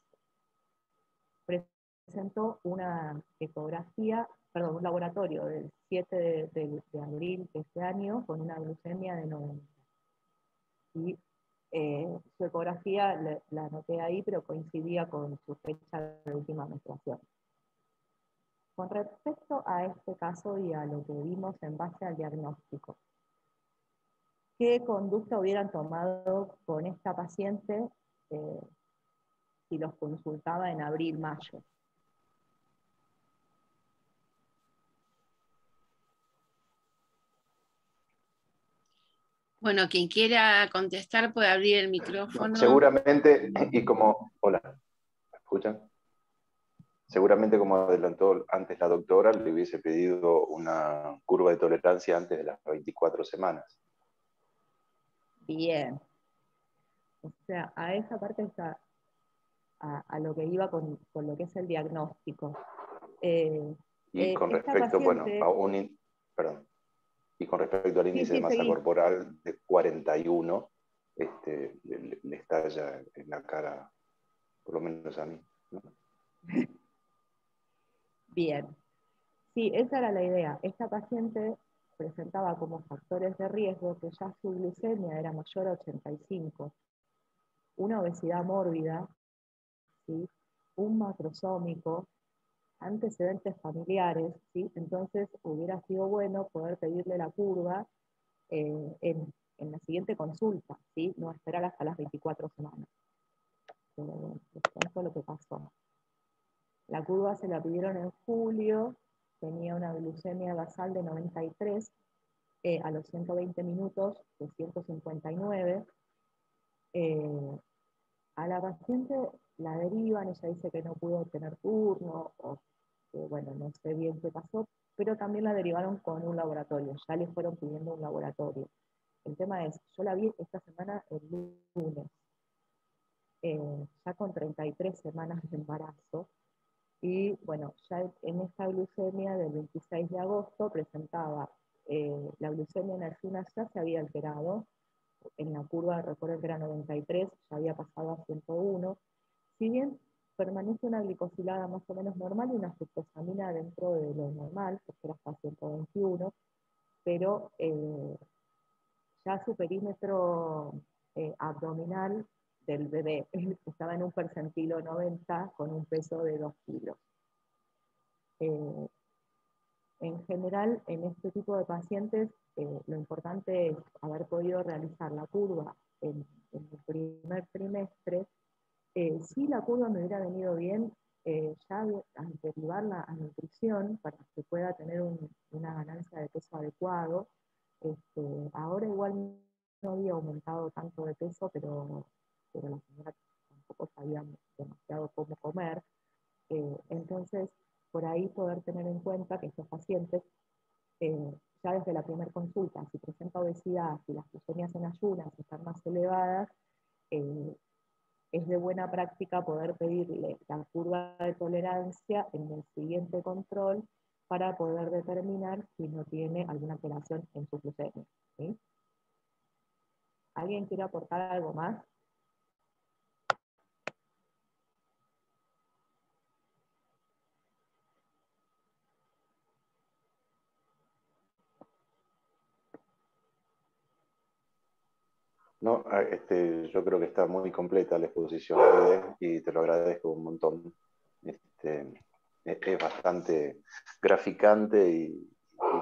Presentó una ecografía perdón, un laboratorio del 7 de, abril de este año con una glucemia de 90. Y eh, su ecografía la, anoté ahí, pero coincidía con su fecha de última menstruación. Con respecto a este caso y a lo que vimos en base al diagnóstico, ¿qué conducta hubieran tomado con esta paciente eh, si los consultaba en abril-mayo?
Bueno, quien quiera contestar puede abrir el micrófono.
seguramente, y como, hola, ¿me escuchan? Seguramente, como adelantó antes la doctora, le hubiese pedido una curva de tolerancia antes de las 24 semanas.
Bien. O sea, a esa parte está a, lo que iba con, lo que es el diagnóstico.
Eh, y eh, con respecto, bueno, a un, perdón, y con respecto al índice de masa corporal de 41, este, le, le, estalla en la cara, por lo menos a mí.
Bien. Sí, esa era la idea. Esta paciente presentaba como factores de riesgo que ya su glucemia era mayor a 85, una obesidad mórbida, ¿sí? un macrosómico, antecedentes familiares, ¿sí? entonces hubiera sido bueno poder pedirle la curva eh, en, la siguiente consulta, ¿sí? no esperar hasta las 24 semanas. Pero es lo que pasó. La curva se la pidieron en julio, tenía una glucemia basal de 93, eh, a los 120 minutos de 159. Eh, a la paciente la derivan, ella dice que no pudo tener turno, o que, bueno, no sé bien qué pasó, pero también la derivaron con un laboratorio, ya le fueron pidiendo un laboratorio. El tema es, yo la vi esta semana el lunes, eh, ya con 33 semanas de embarazo, y bueno, ya en esta glucemia del 26 de agosto presentaba eh, la glucemia en ayunas ya se había alterado, en la curva, recuerden que era 93, ya había pasado a 101, si bien permanece una glicosilada más o menos normal y una fructosamina dentro de lo normal, porque era hasta 121, pero eh, ya su perímetro eh, abdominal del bebé estaba en un percentilo 90 con un peso de 2 kilos. Eh, en general, en este tipo de pacientes, eh, lo importante es haber podido realizar la curva en, el primer trimestre. Eh, si la curva me hubiera venido bien, ya al derivarla a nutrición para que pueda tener una ganancia de peso adecuado, este, ahora igual no había aumentado tanto de peso, pero pero la señora tampoco sabía demasiado cómo comer. Eh, entonces, por ahí poder tener en cuenta que estos pacientes, eh, ya desde la primera consulta, si presenta obesidad, si las glucemias en ayunas están más elevadas, eh, es de buena práctica poder pedirle la curva de tolerancia en el siguiente control para poder determinar si no tiene alguna alteración en su glucemia. ¿Alguien quiere aportar algo más?
No, ah, este, yo creo que está muy completa la exposición y te lo agradezco un montón. Este, es bastante graficante y,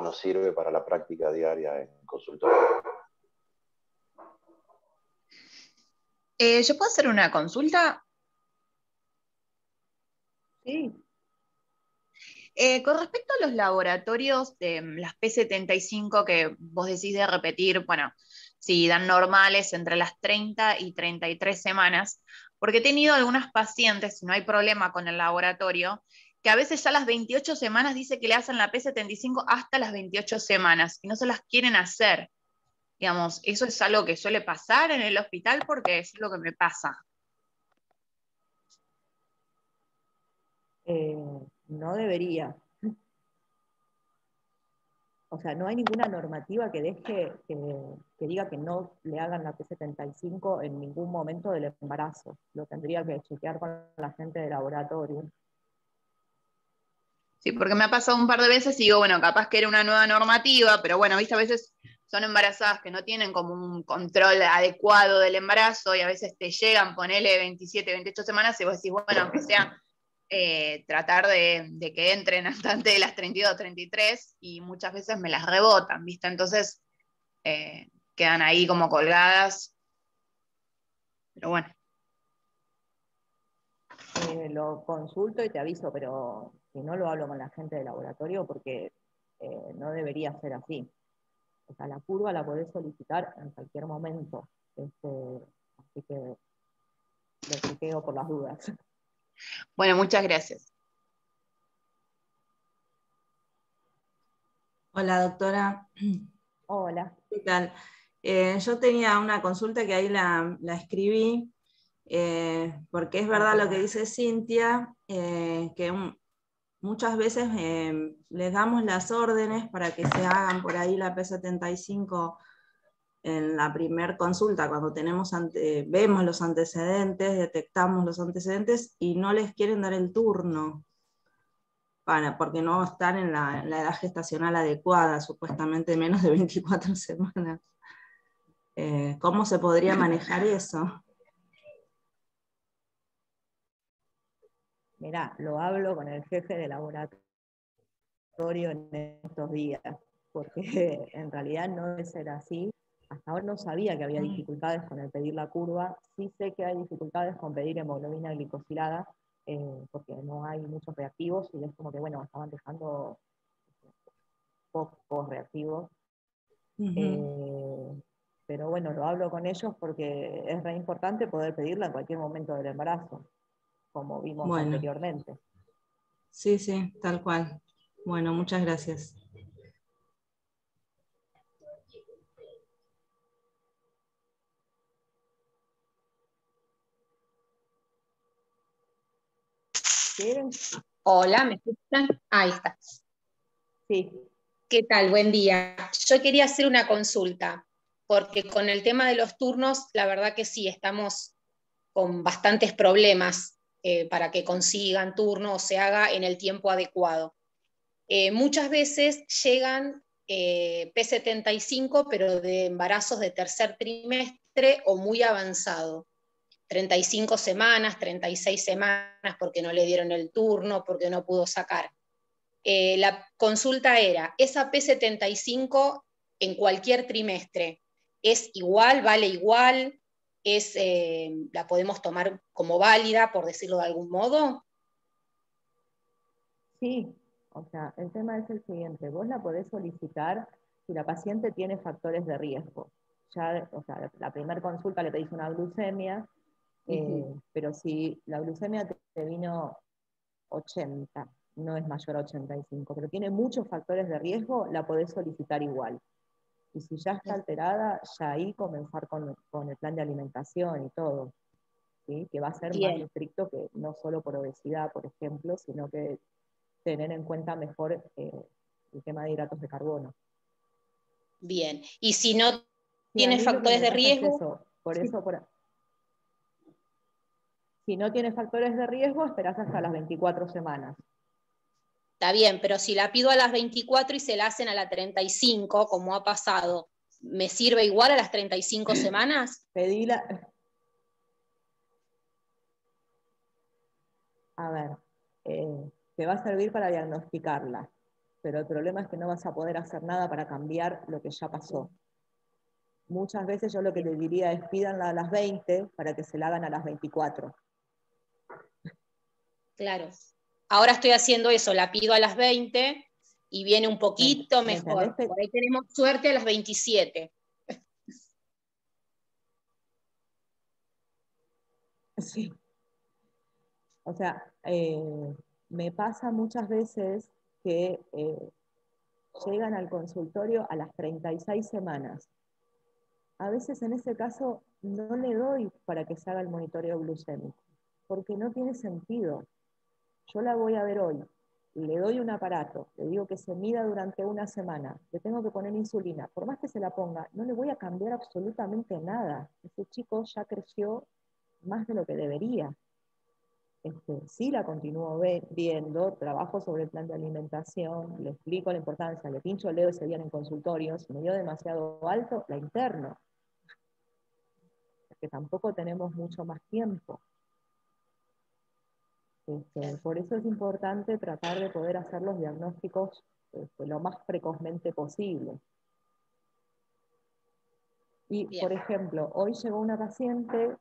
nos sirve para la práctica diaria en consultorio.
Eh, ¿Yo puedo hacer una consulta?
Sí.
Eh, con respecto a los laboratorios de mm, las P75 que vos decís de repetir, bueno, si dan normales entre las 30 y 33 semanas, porque he tenido algunas pacientes, no hay problema con el laboratorio, que a veces ya las 28 semanas dice que le hacen la P75 hasta las 28 semanas y no se las quieren hacer. Digamos, eso es algo que suele pasar en el hospital porque es lo que me pasa.
Eh, no debería, o sea, no hay ninguna normativa que deje, que, diga que no le hagan la P75 en ningún momento del embarazo. Lo tendría que chequear con la gente de laboratorio.
Sí, porque me ha pasado un par de veces y digo, bueno, capaz que era una nueva normativa, pero bueno, viste, a veces son embarazadas que no tienen como un control adecuado del embarazo y a veces te llegan, ponele 27, 28 semanas y vos decís, bueno, aunque sea eh, tratar de, que entren hasta antes de las 32, 33 y muchas veces me las rebotan, ¿viste? Entonces eh, quedan ahí como colgadas. Pero bueno.
Eh, lo consulto y te aviso, pero si no lo hablo con la gente del laboratorio porque no debería ser así. O sea, la curva la podés solicitar en cualquier momento. Este, así que lo chequeo por las dudas.
Bueno, muchas gracias.
Hola, doctora.
Hola.
¿Qué tal? Eh, yo tenía una consulta que ahí la, escribí, eh, porque es verdad lo que dice Cintia, eh, que muchas veces les damos las órdenes para que se hagan por ahí la P75 en la primer consulta, cuando tenemos vemos los antecedentes, detectamos los antecedentes y no les quieren dar el turno porque no están en la, edad gestacional adecuada, supuestamente menos de 24 <laughs> semanas. Eh, ¿Cómo se podría manejar eso?
Mira, lo hablo con el jefe de laboratorio en estos días, porque <laughs> en realidad no debe ser así. Hasta ahora no sabía que había dificultades con el pedir la curva, sí sé que hay dificultades con pedir hemoglobina glicosilada, eh, porque no hay muchos reactivos y es como que, bueno, estaban dejando pocos reactivos. Eh, pero bueno, lo hablo con ellos porque es re importante poder pedirla en cualquier momento del embarazo, como vimos anteriormente.
Sí, sí, tal cual. Bueno, muchas gracias.
Hola, ¿me escuchan? Ahí está.
Sí.
¿Qué tal? Buen día. Yo quería hacer una consulta, porque con el tema de los turnos, la verdad que sí, estamos con bastantes problemas eh, para que consigan turno o se haga en el tiempo adecuado. Eh, muchas veces llegan eh, P75, pero de embarazos de tercer trimestre o muy avanzado. 35 semanas, 36 semanas, porque no le dieron el turno, porque no pudo sacar. Eh, la consulta era, ¿esa P75 en cualquier trimestre es igual, vale igual? Es, eh, ¿La podemos tomar como válida, por decirlo de algún modo?
Sí, o sea, el tema es el siguiente, vos la podés solicitar si la paciente tiene factores de riesgo. Ya, o sea, la primera consulta le pedís una glucemia, eh, pero si la glucemia te, vino 80, no es mayor a 85, pero tiene muchos factores de riesgo, la podés solicitar igual. Y si ya está alterada, ya ahí comenzar con, el plan de alimentación y todo, ¿sí? que va a ser más estricto que no solo por obesidad, por ejemplo, sino que tener en cuenta mejor eh, el tema de hidratos de carbono.
Bien, y si no tiene factores de riesgo...
por eso, por, si no tiene factores de riesgo, esperás hasta las 24 semanas.
Está bien, pero si la pido a las 24 y se la hacen a las 35, como ha pasado, ¿me sirve igual a las 35 semanas?
Pedila. A ver, eh, te va a servir para diagnosticarla, pero el problema es que no vas a poder hacer nada para cambiar lo que ya pasó. Muchas veces yo lo que le diría es pídanla a las 20 para que se la hagan a las 24.
Claro. Ahora estoy haciendo eso, la pido a las 20 y viene un poquito mejor. Por ahí tenemos suerte a las 27. <laughs>
Sí. O sea, eh, me pasa muchas veces que eh, llegan al consultorio a las 36 semanas. A veces en ese caso no le doy para que se haga el monitoreo glucémico, porque no tiene sentido yo la voy a ver hoy, le doy un aparato, le digo que se mida durante una semana, le tengo que poner insulina, por más que se la ponga, no le voy a cambiar absolutamente nada. Ese chico ya creció más de lo que debería. Este, sí la continúo viendo, trabajo sobre el plan de alimentación, le explico la importancia, le pincho el dedo ese día en el consultorio, si me dio demasiado alto, la interno. Porque tampoco tenemos mucho más tiempo. Este, por eso es importante tratar de poder hacer los diagnósticos este, lo más precozmente posible. Y, por ejemplo, hoy llegó una paciente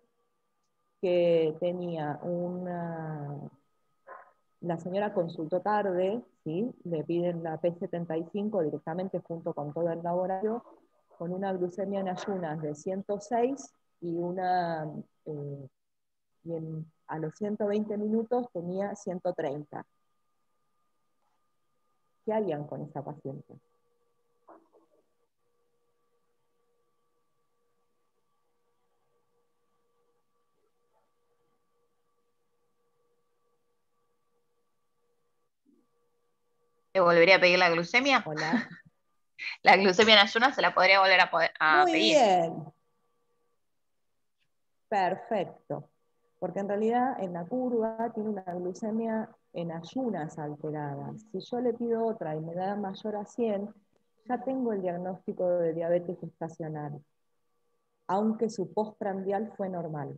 que tenía una... La señora consultó tarde, ¿sí? le piden la P75 directamente junto con todo el laboratorio, con una glucemia en ayunas de 106 y una... Eh, a los 120 minutos tenía 130. ¿Qué harían con esa paciente?
¿Le volvería a pedir la glucemia?
Hola. <laughs>
La glucemia en ayunas se la podría volver a, pedir.
Muy bien. Perfecto. Porque en realidad en la curva tiene una glucemia en ayunas alterada. Si yo le pido otra y me da mayor a 100, ya tengo el diagnóstico de diabetes gestacional, aunque su postprandial fue normal.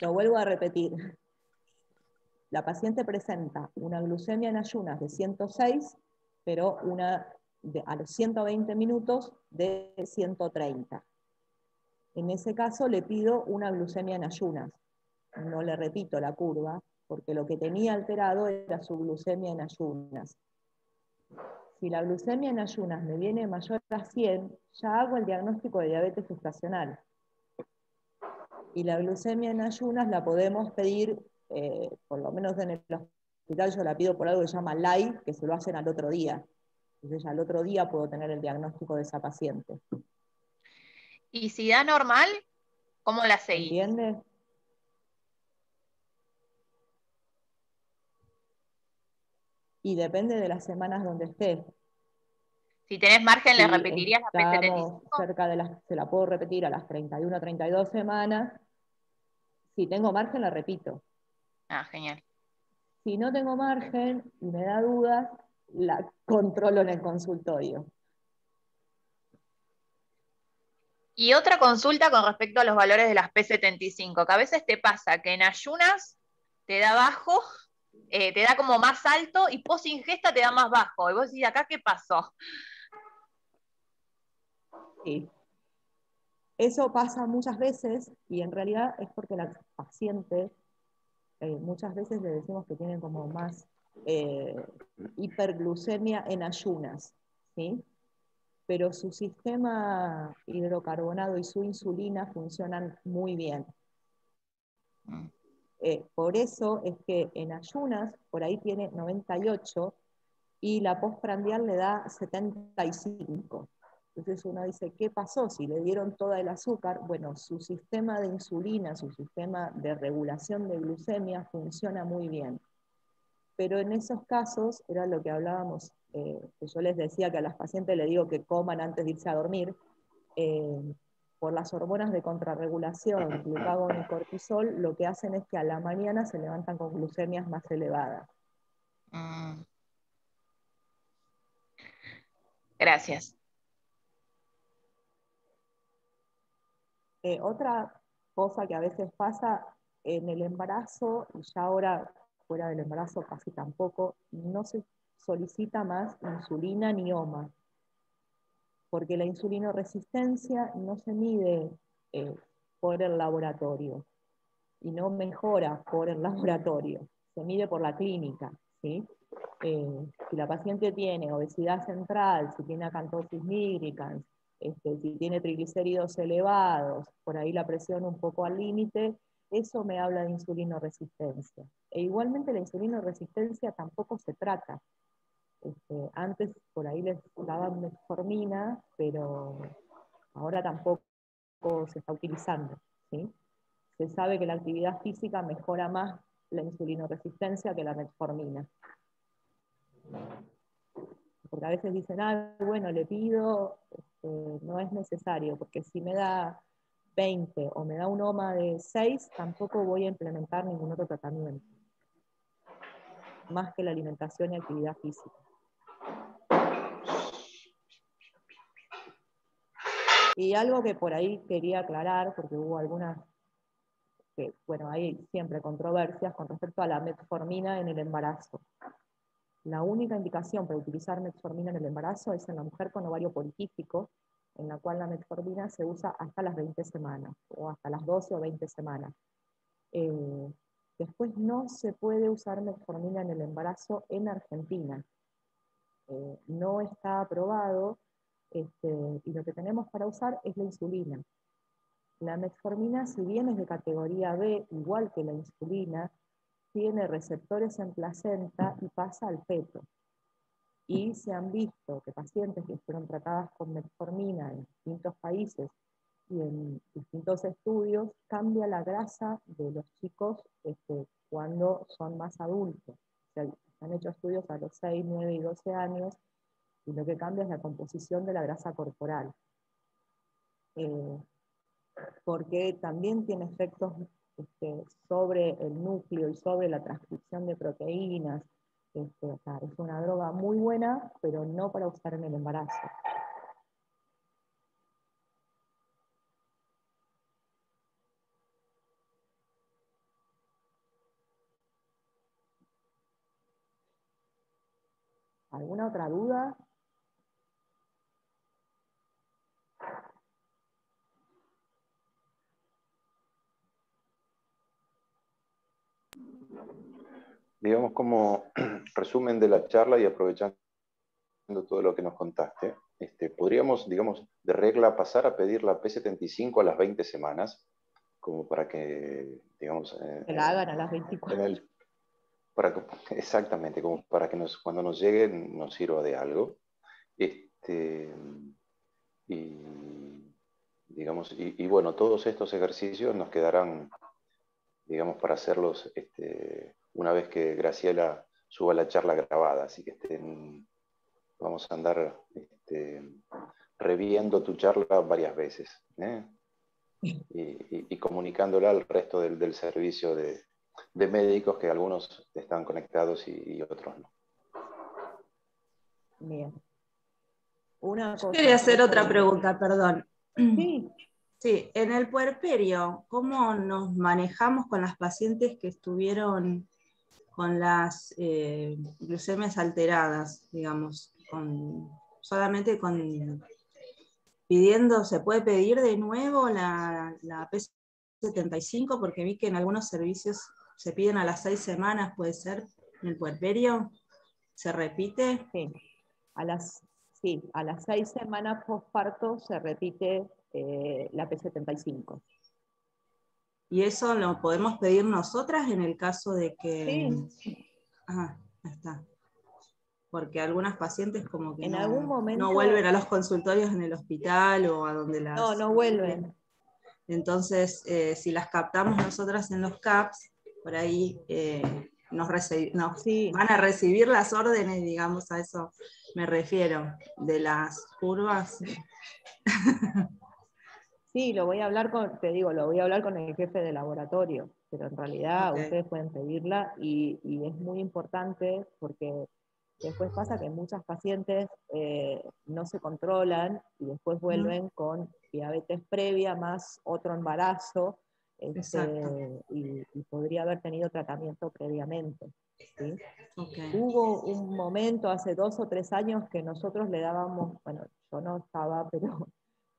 Lo vuelvo a repetir. La paciente presenta una glucemia en ayunas de 106, pero una a los 120 minutos de 130. En ese caso le pido una glucemia en ayunas. No le repito la curva, porque lo que tenía alterado era su glucemia en ayunas. Si la glucemia en ayunas me viene mayor a 100, ya hago el diagnóstico de diabetes gestacional. Y la glucemia en ayunas la podemos pedir, eh, por lo menos en el hospital yo la pido por algo que se llama LAI, que se lo hacen al otro día. Entonces ya al otro día puedo tener el diagnóstico de esa paciente.
Y si da normal, ¿cómo la seguís?
¿Entiendes? Y depende de las semanas donde esté.
Si tenés margen, ¿le repetirías la
estamos
PT35?
cerca de las, se la puedo repetir a las 31, 32 semanas. Si tengo margen, la repito.
Ah, genial.
Si no tengo margen y me da dudas, la controlo en el consultorio.
Y otra consulta con respecto a los valores de las P75, que a veces te pasa que en ayunas te da bajo, eh, te da como más alto y post ingesta te da más bajo. Y vos decís, ¿acá qué pasó?
Sí. Eso pasa muchas veces y en realidad es porque la paciente eh, muchas veces le decimos que tienen como más eh, hiperglucemia en ayunas, ¿sí? Pero su sistema hidrocarbonado y su insulina funcionan muy bien.
Mm.
Eh, por eso es que en ayunas, por ahí tiene 98 y la postprandial le da 75. Entonces uno dice, ¿qué pasó? Si le dieron todo el azúcar, bueno, su sistema de insulina, su sistema de regulación de glucemia funciona muy bien. Pero en esos casos, era lo que hablábamos, eh, que yo les decía que a las pacientes le digo que coman antes de irse a dormir, eh, por las hormonas de contrarregulación, glucagón y cortisol, lo que hacen es que a la mañana se levantan con glucemias más elevadas.
Mm. Gracias.
Eh, otra cosa que a veces pasa en el embarazo, y ya ahora fuera del embarazo casi tampoco, no se solicita más insulina ni OMA, porque la insulinoresistencia no se mide eh, por el laboratorio y no mejora por el <laughs> laboratorio, se mide por la clínica. ¿sí? Eh, si la paciente tiene obesidad central, si tiene acantosis nigricans, este, si tiene triglicéridos elevados, por ahí la presión un poco al límite, eso me habla de insulinoresistencia. E igualmente la insulinoresistencia tampoco se trata. Este, antes por ahí les daban metformina, pero ahora tampoco se está utilizando. Se sabe que la actividad física mejora más la insulinoresistencia que la metformina. Porque a veces dicen, ah, bueno, le pido, este, no es necesario, porque si me da 20 o me da un OMA de 6, tampoco voy a implementar ningún otro tratamiento, más que la alimentación y actividad física. Y algo que por ahí quería aclarar, porque hubo algunas, que, bueno, hay siempre controversias con respecto a la metformina en el embarazo. La única indicación para utilizar metformina en el embarazo es en la mujer con ovario poliquístico, en la cual la metformina se usa hasta las 20 semanas, o hasta las 12 o 20 semanas. Eh, después no se puede usar metformina en el embarazo en Argentina. Eh, no está aprobado este, y lo que tenemos para usar es la insulina. La metformina, si bien es de categoría B, igual que la insulina, tiene receptores en placenta y pasa al feto. Y se han visto que pacientes que fueron tratadas con metformina en distintos países y en distintos estudios cambia la grasa de los chicos este, cuando son más adultos. se han hecho estudios a los 6, 9 y 12 años y lo que cambia es la composición de la grasa corporal. Eh, porque también tiene efectos este, sobre el núcleo y sobre la transcripción de proteínas. Este, es una droga muy buena, pero no para usar en el embarazo. ¿Alguna otra duda?
digamos, como <clears throat> resumen de la charla y aprovechando todo lo que nos contaste, este, podríamos, digamos, de regla pasar a pedir la P75 a las 20 semanas, como para que, digamos...
Eh, que la hagan a las 24.
Para <laughs> exactamente, como para que nos, cuando nos llegue nos sirva de algo. Este, y, digamos, y, bueno, todos estos ejercicios nos quedarán, digamos, para hacerlos este, una vez que Graciela suba la charla grabada. Así que vamos a andar este, reviendo tu charla varias veces ¿eh? y, comunicándola al resto del, servicio de, médicos que algunos están conectados y, otros no.
Bien. Quería hacer otra pregunta, perdón.
Sí. <clears throat>
Sí, en el puerperio, ¿cómo nos manejamos con las pacientes que estuvieron con las eh, glucemias alteradas, digamos, solamente con pidiendo, ¿se puede pedir de nuevo la, la P75? Porque vi que en algunos servicios se piden a las seis semanas, puede ser, en el puerperio, ¿se repite?
Sí, a las, sí, a las seis semanas postparto se repite eh, la P75.
Y eso lo podemos pedir nosotras en el caso de que...
Sí.
Ah, está. Porque algunas pacientes como que
en
no,
algún momento...
no vuelven a los consultorios en el hospital o a donde las...
No, no vuelven.
Entonces, eh, si las captamos nosotras en los CAPS, por ahí eh, nos, van a recibir las órdenes, digamos, a eso me refiero, de las curvas. <laughs>
Sí, lo voy a hablar con, te digo, lo voy a hablar con el jefe de laboratorio, pero en realidad ustedes pueden pedirla y, es muy importante porque después pasa que muchas pacientes eh, no se controlan y después vuelven con diabetes previa más otro embarazo este, y, podría haber tenido tratamiento previamente. Hubo un momento hace dos o tres años que nosotros le dábamos, bueno, yo no estaba, <laughs> pero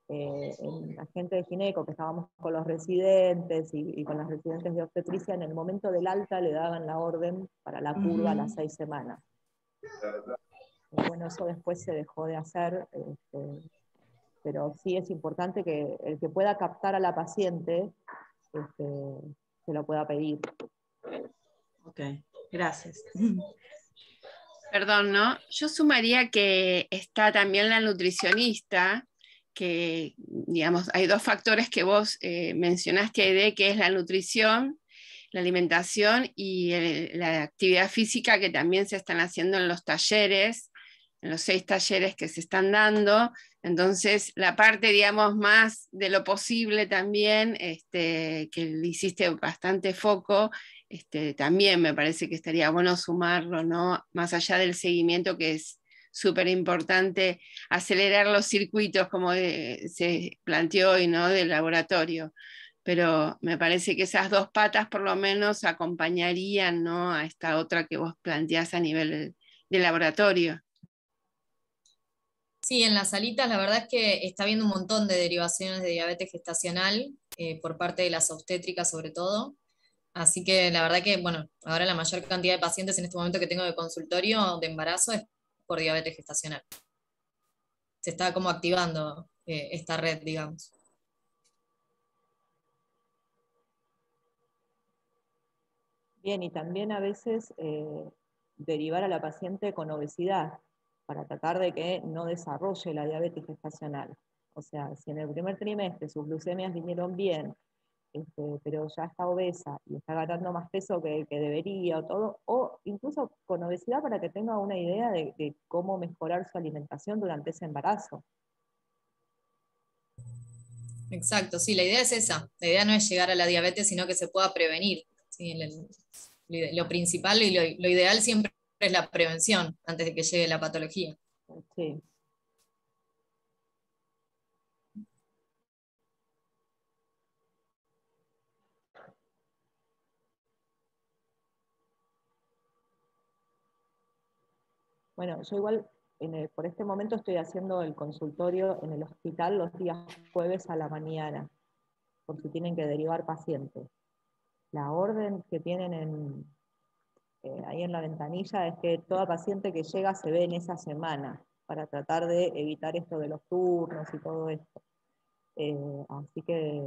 eh, en la gente de Gineco, que estábamos con los residentes y, con las residentes de obstetricia, en el momento del alta le daban la orden para la curva a las seis semanas. bueno, eso después se dejó de hacer, este, pero sí es importante que el que pueda captar a la paciente este, se lo pueda pedir.
Ok, gracias.
Perdón, ¿no? Yo sumaría que está también la nutricionista que, digamos, hay dos factores que vos eh, mencionaste, Aide, que es la nutrición, la alimentación y la actividad física que también se están haciendo en los talleres, en los seis talleres que se están dando. Entonces, la parte, digamos, más de lo posible también, este, que le hiciste bastante foco, este, también me parece que estaría bueno sumarlo, ¿no? Más allá del seguimiento que es súper importante acelerar los circuitos, como eh, se planteó hoy, ¿no? Del laboratorio. Pero me parece que esas dos patas por lo menos acompañarían ¿no? a esta otra que vos planteás a nivel de, laboratorio.
Sí, en las salitas la verdad es que está habiendo un montón de derivaciones de diabetes gestacional eh, por parte de las obstétricas sobre todo. Así que la verdad que, bueno, ahora la mayor cantidad de pacientes en este momento que tengo de consultorio de embarazo es por diabetes gestacional. Se está como activando eh, esta red, digamos.
Bien, y también a veces eh, derivar a la paciente con obesidad para tratar de que no desarrolle la diabetes gestacional. O sea, si en el primer trimestre sus glucemias vinieron bien, este, pero ya está obesa y está ganando más peso que, debería o todo, o incluso con obesidad para que tenga una idea de, cómo mejorar su alimentación durante ese embarazo.
Exacto, sí, la idea es esa. La idea no es llegar a la diabetes, sino que se pueda prevenir. lo principal y lo, ideal siempre es la prevención antes de que llegue la patología. Sí.
Bueno, yo igual por este momento estoy haciendo el consultorio en el hospital los días jueves a la mañana, por si tienen que derivar pacientes. La orden que tienen eh, ahí en la ventanilla es que toda paciente que llega se ve en esa semana para tratar de evitar esto de los turnos y todo esto. Eh, así que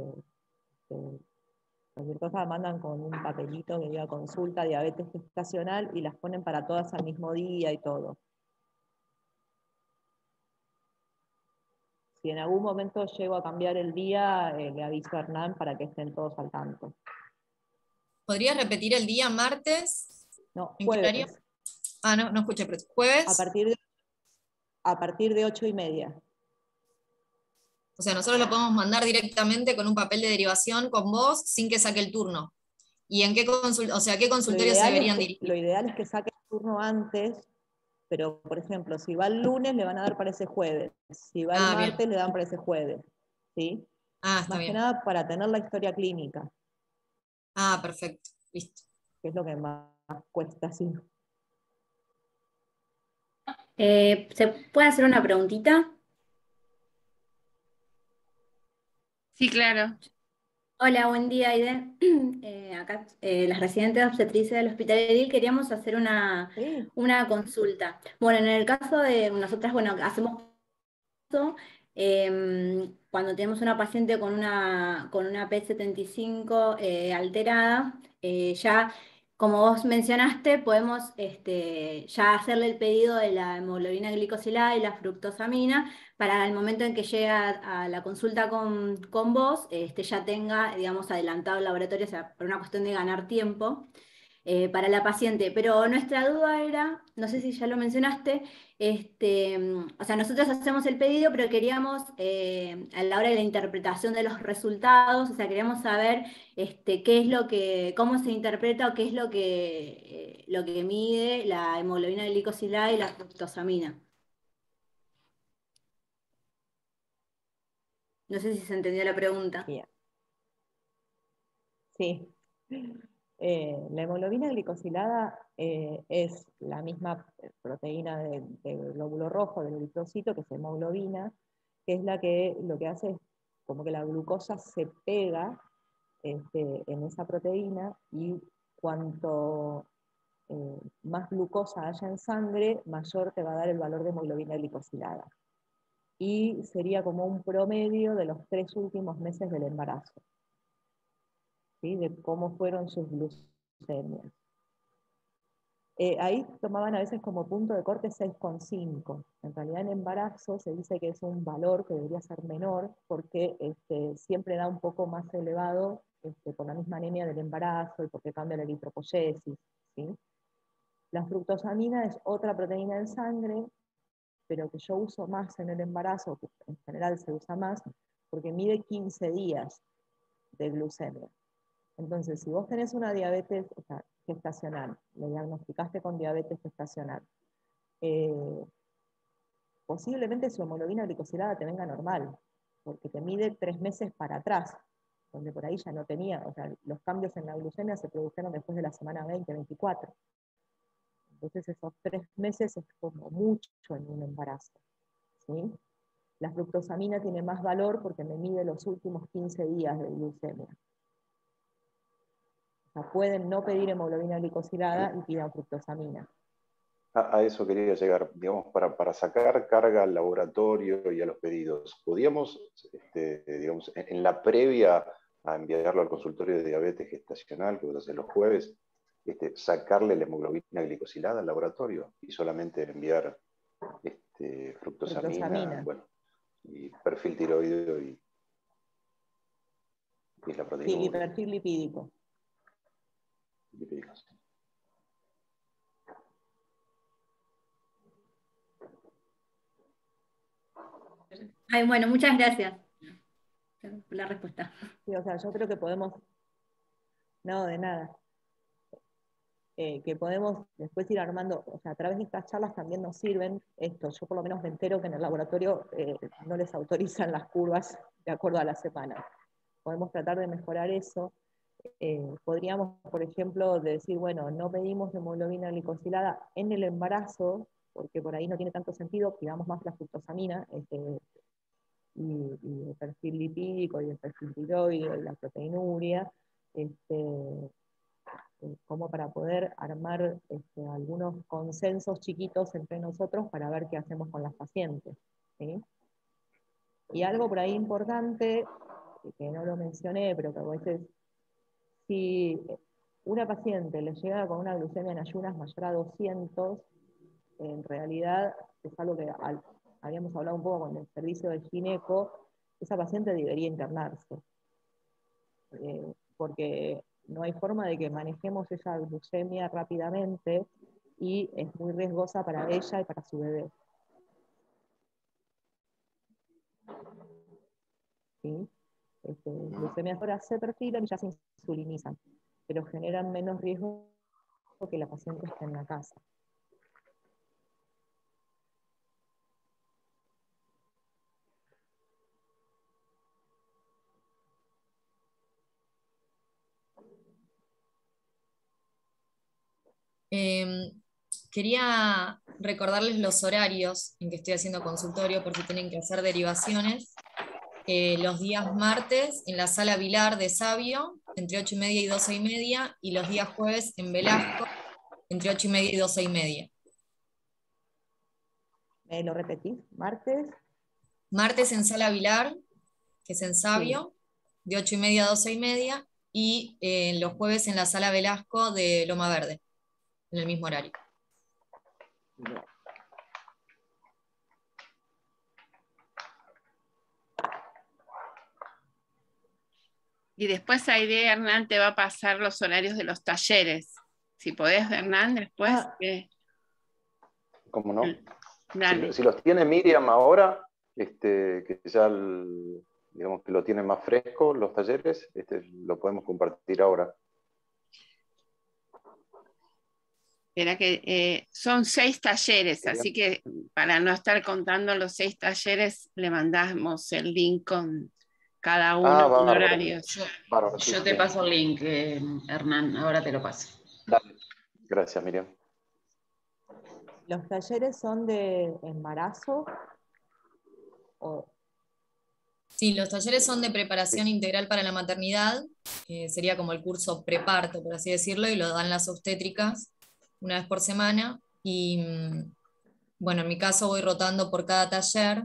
eh, cualquier cosa mandan con un papelito que diga consulta diabetes gestacional y las ponen para todas al mismo día y todo. Si en algún momento llego a cambiar el día, le aviso a Hernán para que estén todos al tanto.
¿Podrías repetir el día martes?
No, jueves.
Ah, no, no escuché, pero jueves.
A partir de, a partir de ocho y media.
O sea, nosotros lo podemos mandar directamente con un papel de derivación con vos sin que saque el turno. ¿Y en qué, o sea, qué consultorios se deberían dirigir?
Lo ideal es que saque el turno antes, pero por ejemplo, si va el lunes le van a dar para ese jueves, si va el ah, martes le dan para ese jueves. ¿sí?
Ah, está
más que nada para tener la historia clínica.
Ah, perfecto, listo.
Que es lo que más cuesta, sí.
Eh, ¿Se puede hacer una preguntita?
Sí, claro.
Hola, buen día, Aide. <clears throat> Eh, acá, eh, las residentes obstetrices del Hospital Edil, queríamos hacer una, una consulta. Bueno, en el caso de nosotras, bueno, hacemos em, cuando tenemos una paciente con una, con una P75 eh, alterada, ya como vos mencionaste, podemos este, ya hacerle el pedido de la hemoglobina glicosilada y la fructosamina para el momento en que llega a la consulta con, vos, este, ya tenga, digamos, adelantado el laboratorio, o sea, por una cuestión de ganar tiempo. Eh, para la paciente. Pero nuestra duda era, no sé si ya lo mencionaste, este, mm, o sea, nosotros hacemos el pedido, pero queríamos, eh, a la hora de la interpretación de los resultados, o sea, queríamos saber este, qué es lo que, cómo se interpreta o qué es lo que, eh, lo que mide la hemoglobina glicosilada y la fructosamina. No sé si se entendió la pregunta.
Sí. Eh, la hemoglobina glicosilada eh, es la misma proteína del glóbulo rojo, del eritrocito, que es hemoglobina, que es la que lo que hace es como que la glucosa se pega este, en esa proteína y cuanto eh, más glucosa haya en sangre, mayor te va a dar el valor de hemoglobina glicosilada. Y sería como un promedio de los tres últimos meses del embarazo de cómo fueron sus glucemias. Eh, ahí tomaban a veces como punto de corte 6,5. En realidad en embarazo se dice que es un valor que debería ser menor porque este, siempre da un poco más elevado este, por la misma anemia del embarazo y porque cambia la eritropoyesis. La fructosamina es otra proteína en sangre, pero que yo uso más en el embarazo, que en general se usa más, porque mide 15 días de glucemia. Entonces, si vos tenés una diabetes gestacional, le diagnosticaste con diabetes gestacional, eh, posiblemente su hemoglobina glicosilada te venga normal, porque te mide tres meses para atrás, donde por ahí ya no tenía, o sea, los cambios en la glucemia se produjeron después de la semana 20, 24. Entonces esos tres meses es como mucho en un embarazo. La fructosamina tiene más valor porque me mide los últimos 15 días de glucemia pueden no pedir hemoglobina glicosilada y pidan fructosamina.
A, eso quería llegar, digamos, para, sacar carga al laboratorio y a los pedidos. ¿Podíamos, este, digamos, en, la previa a enviarlo al consultorio de diabetes gestacional, que a ser los jueves, este, sacarle la hemoglobina glicosilada al laboratorio y solamente enviar este, fructosamina? Bueno, y perfil tiroideo y, y la proteína.
Sí, y perfil lipídico.
Ay, bueno, muchas gracias por la respuesta.
Sí, o sea, yo creo que podemos, no, de nada, Eh, que podemos después ir armando, o sea, a través de estas charlas también nos sirven esto. Yo por lo menos me entero que en el laboratorio eh, no les autorizan las curvas de acuerdo a la semana. Podemos tratar de mejorar eso. Eh, podríamos, por ejemplo, decir, bueno, no pedimos hemoglobina glicosilada en el embarazo, porque por ahí no tiene tanto sentido, pidamos más la fructosamina, este, y, el perfil lipídico y el perfil tiroideo y la proteinuria, este, eh, como para poder armar este, algunos consensos chiquitos entre nosotros para ver qué hacemos con las pacientes. ¿sí? Y algo por ahí importante, que no lo mencioné, pero que a veces, si una paciente le llega con una glucemia en ayunas mayor a 200, en realidad es algo que habíamos hablado un poco con el servicio del gineco, esa paciente debería internarse. Eh, porque no hay forma de que manejemos esa glucemia rápidamente y es muy riesgosa para ella y para su bebé. ¿Sí? Este, glucemias ahora se perfilan y ya se insulinizan, pero generan menos riesgo que la paciente esté en la casa.
Eh, quería recordarles los horarios en que estoy haciendo consultorio por si tienen que hacer derivaciones. Eh, los días martes en la sala Vilar de Sabio, entre 8 y media y 12 y media, y los días jueves en Velasco, entre 8 y media y 12 y media.
¿Me lo repetís? ¿Martes?
Martes en sala Vilar, que es en Sabio, de 8 y media a 12 y media, y eh, los jueves en la sala Velasco de Loma Verde en el mismo horario.
Y después Aide Hernán te va a pasar los horarios de los talleres. Si podés, Hernán, después.
Ah.
que-
¿Cómo no?
Dale.
Si, si los tiene Miriam ahora, este, que ya el- digamos que lo tiene más fresco los talleres, este, lo podemos compartir ahora.
Era que eh, son seis talleres, así que para no estar contando los seis talleres, le mandamos el link con cada uno
Ah,
con horarios.
Yo,
Bárbaro, sí,
yo te
bien.
paso el link, eh, Hernán, ahora te lo paso.
Dale. Gracias, Miriam.
¿Los talleres son de embarazo? O,
Sí, los talleres son de preparación integral para la maternidad, sería como el curso preparto, por así decirlo, y lo dan las obstétricas una vez por semana. Y mm, bueno, en mi caso voy rotando por cada taller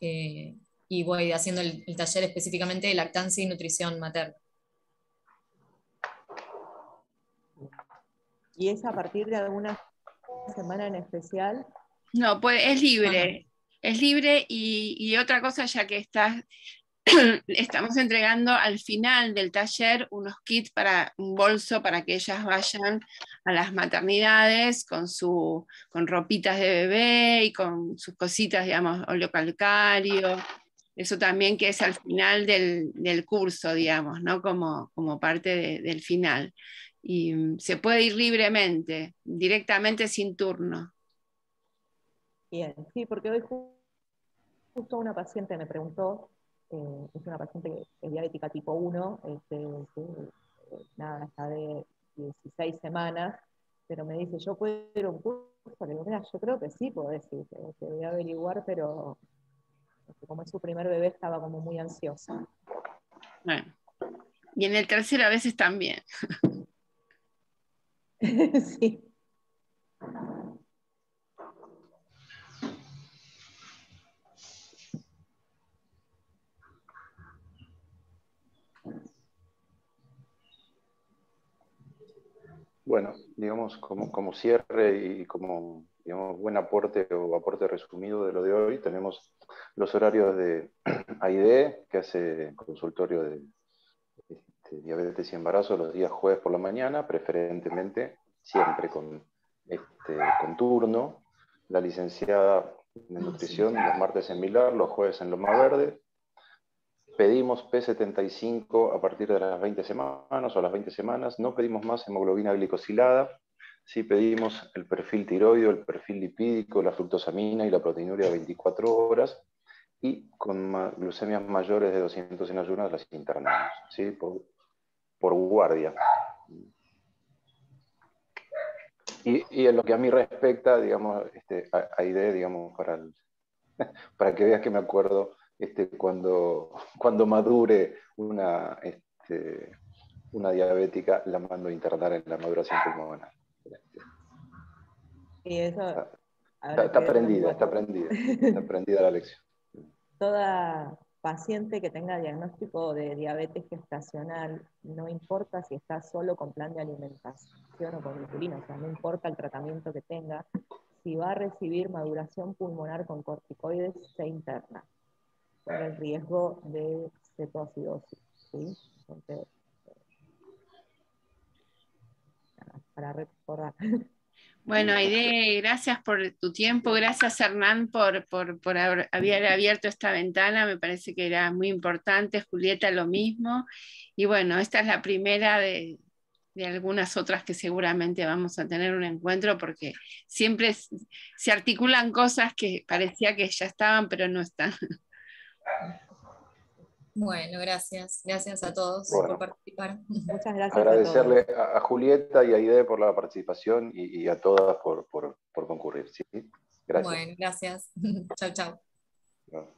eh, y voy haciendo el, el taller específicamente de lactancia y nutrición materna.
¿Y es a partir de alguna semana en especial?
No, pues es libre. Es libre y, y otra cosa, ya que estás, <clears throat> estamos entregando al final del taller unos kits para un bolso para que ellas vayan a las maternidades con su con ropitas de bebé y con sus cositas, digamos, óleo calcario. Eso también que es al final del, del curso, digamos, ¿no? Como, como parte de- del final. Y mm, se puede ir libremente, directamente sin turno.
Bien, sí, porque hoy ju- justo una paciente me preguntó, eh, es una paciente diabética tipo 1, este, eh, nada, está de 16 semanas, pero me dice, ¿yo puedo ir a un curso? Le digo, mira, yo creo que sí podés ir, te voy a averiguar, pero este, como es su primer bebé estaba como muy ansiosa.
Bueno. Y en el tercero a veces también. <laughs>
sí.
Bueno, digamos, como, como cierre y como digamos, buen aporte o aporte resumido de lo de hoy, tenemos los horarios de <clears throat> AIDE, que hace consultorio de este, diabetes y embarazo los días jueves por la mañana, preferentemente siempre con, este, con turno. La licenciada de nutrición los martes en Milar, los jueves en Loma Verde. Pedimos P75 a partir de las 20 semanas o las 20 semanas. No pedimos más hemoglobina glicosilada Sí pedimos el perfil tiroideo, el perfil lipídico, la fructosamina y la proteinuria 24 horas y con glucemias mayores de 200 en ayunas las internamos, ¿sí? por, guardia. Y, en lo que a mí respecta, digamos, este, hay idea, digamos, para, <laughs> para que veas que me acuerdo, este, cuando, <laughs> cuando madure una, este, una diabética, la mando a internar en la maduración pulmonar.
Y eso.
Está, está aprendida, está aprendida, está aprendida la lección.
Toda paciente que tenga diagnóstico de diabetes gestacional, no importa si está solo con plan de alimentación o con insulina, o sea, no importa el tratamiento que tenga, si va a recibir maduración pulmonar con corticoides, se interna, por el riesgo de cetoacidosis. ¿sí? Entonces, para recordar. <laughs>
Bueno, Aide, gracias por tu tiempo, gracias Hernán por, por, haber abierto esta ventana, me parece que era muy importante, Julieta lo mismo, y bueno, esta es la primera de, de algunas otras que seguramente vamos a tener un encuentro porque siempre se articulan cosas que parecía que ya estaban, pero no están. <laughs>
Bueno, gracias. Gracias a todos por participar.
Muchas gracias.
Agradecerle a, Julieta y a Ide por la participación y, a todas por, concurrir. ¿sí?
Gracias. Bueno, gracias. <laughs> chao, chao.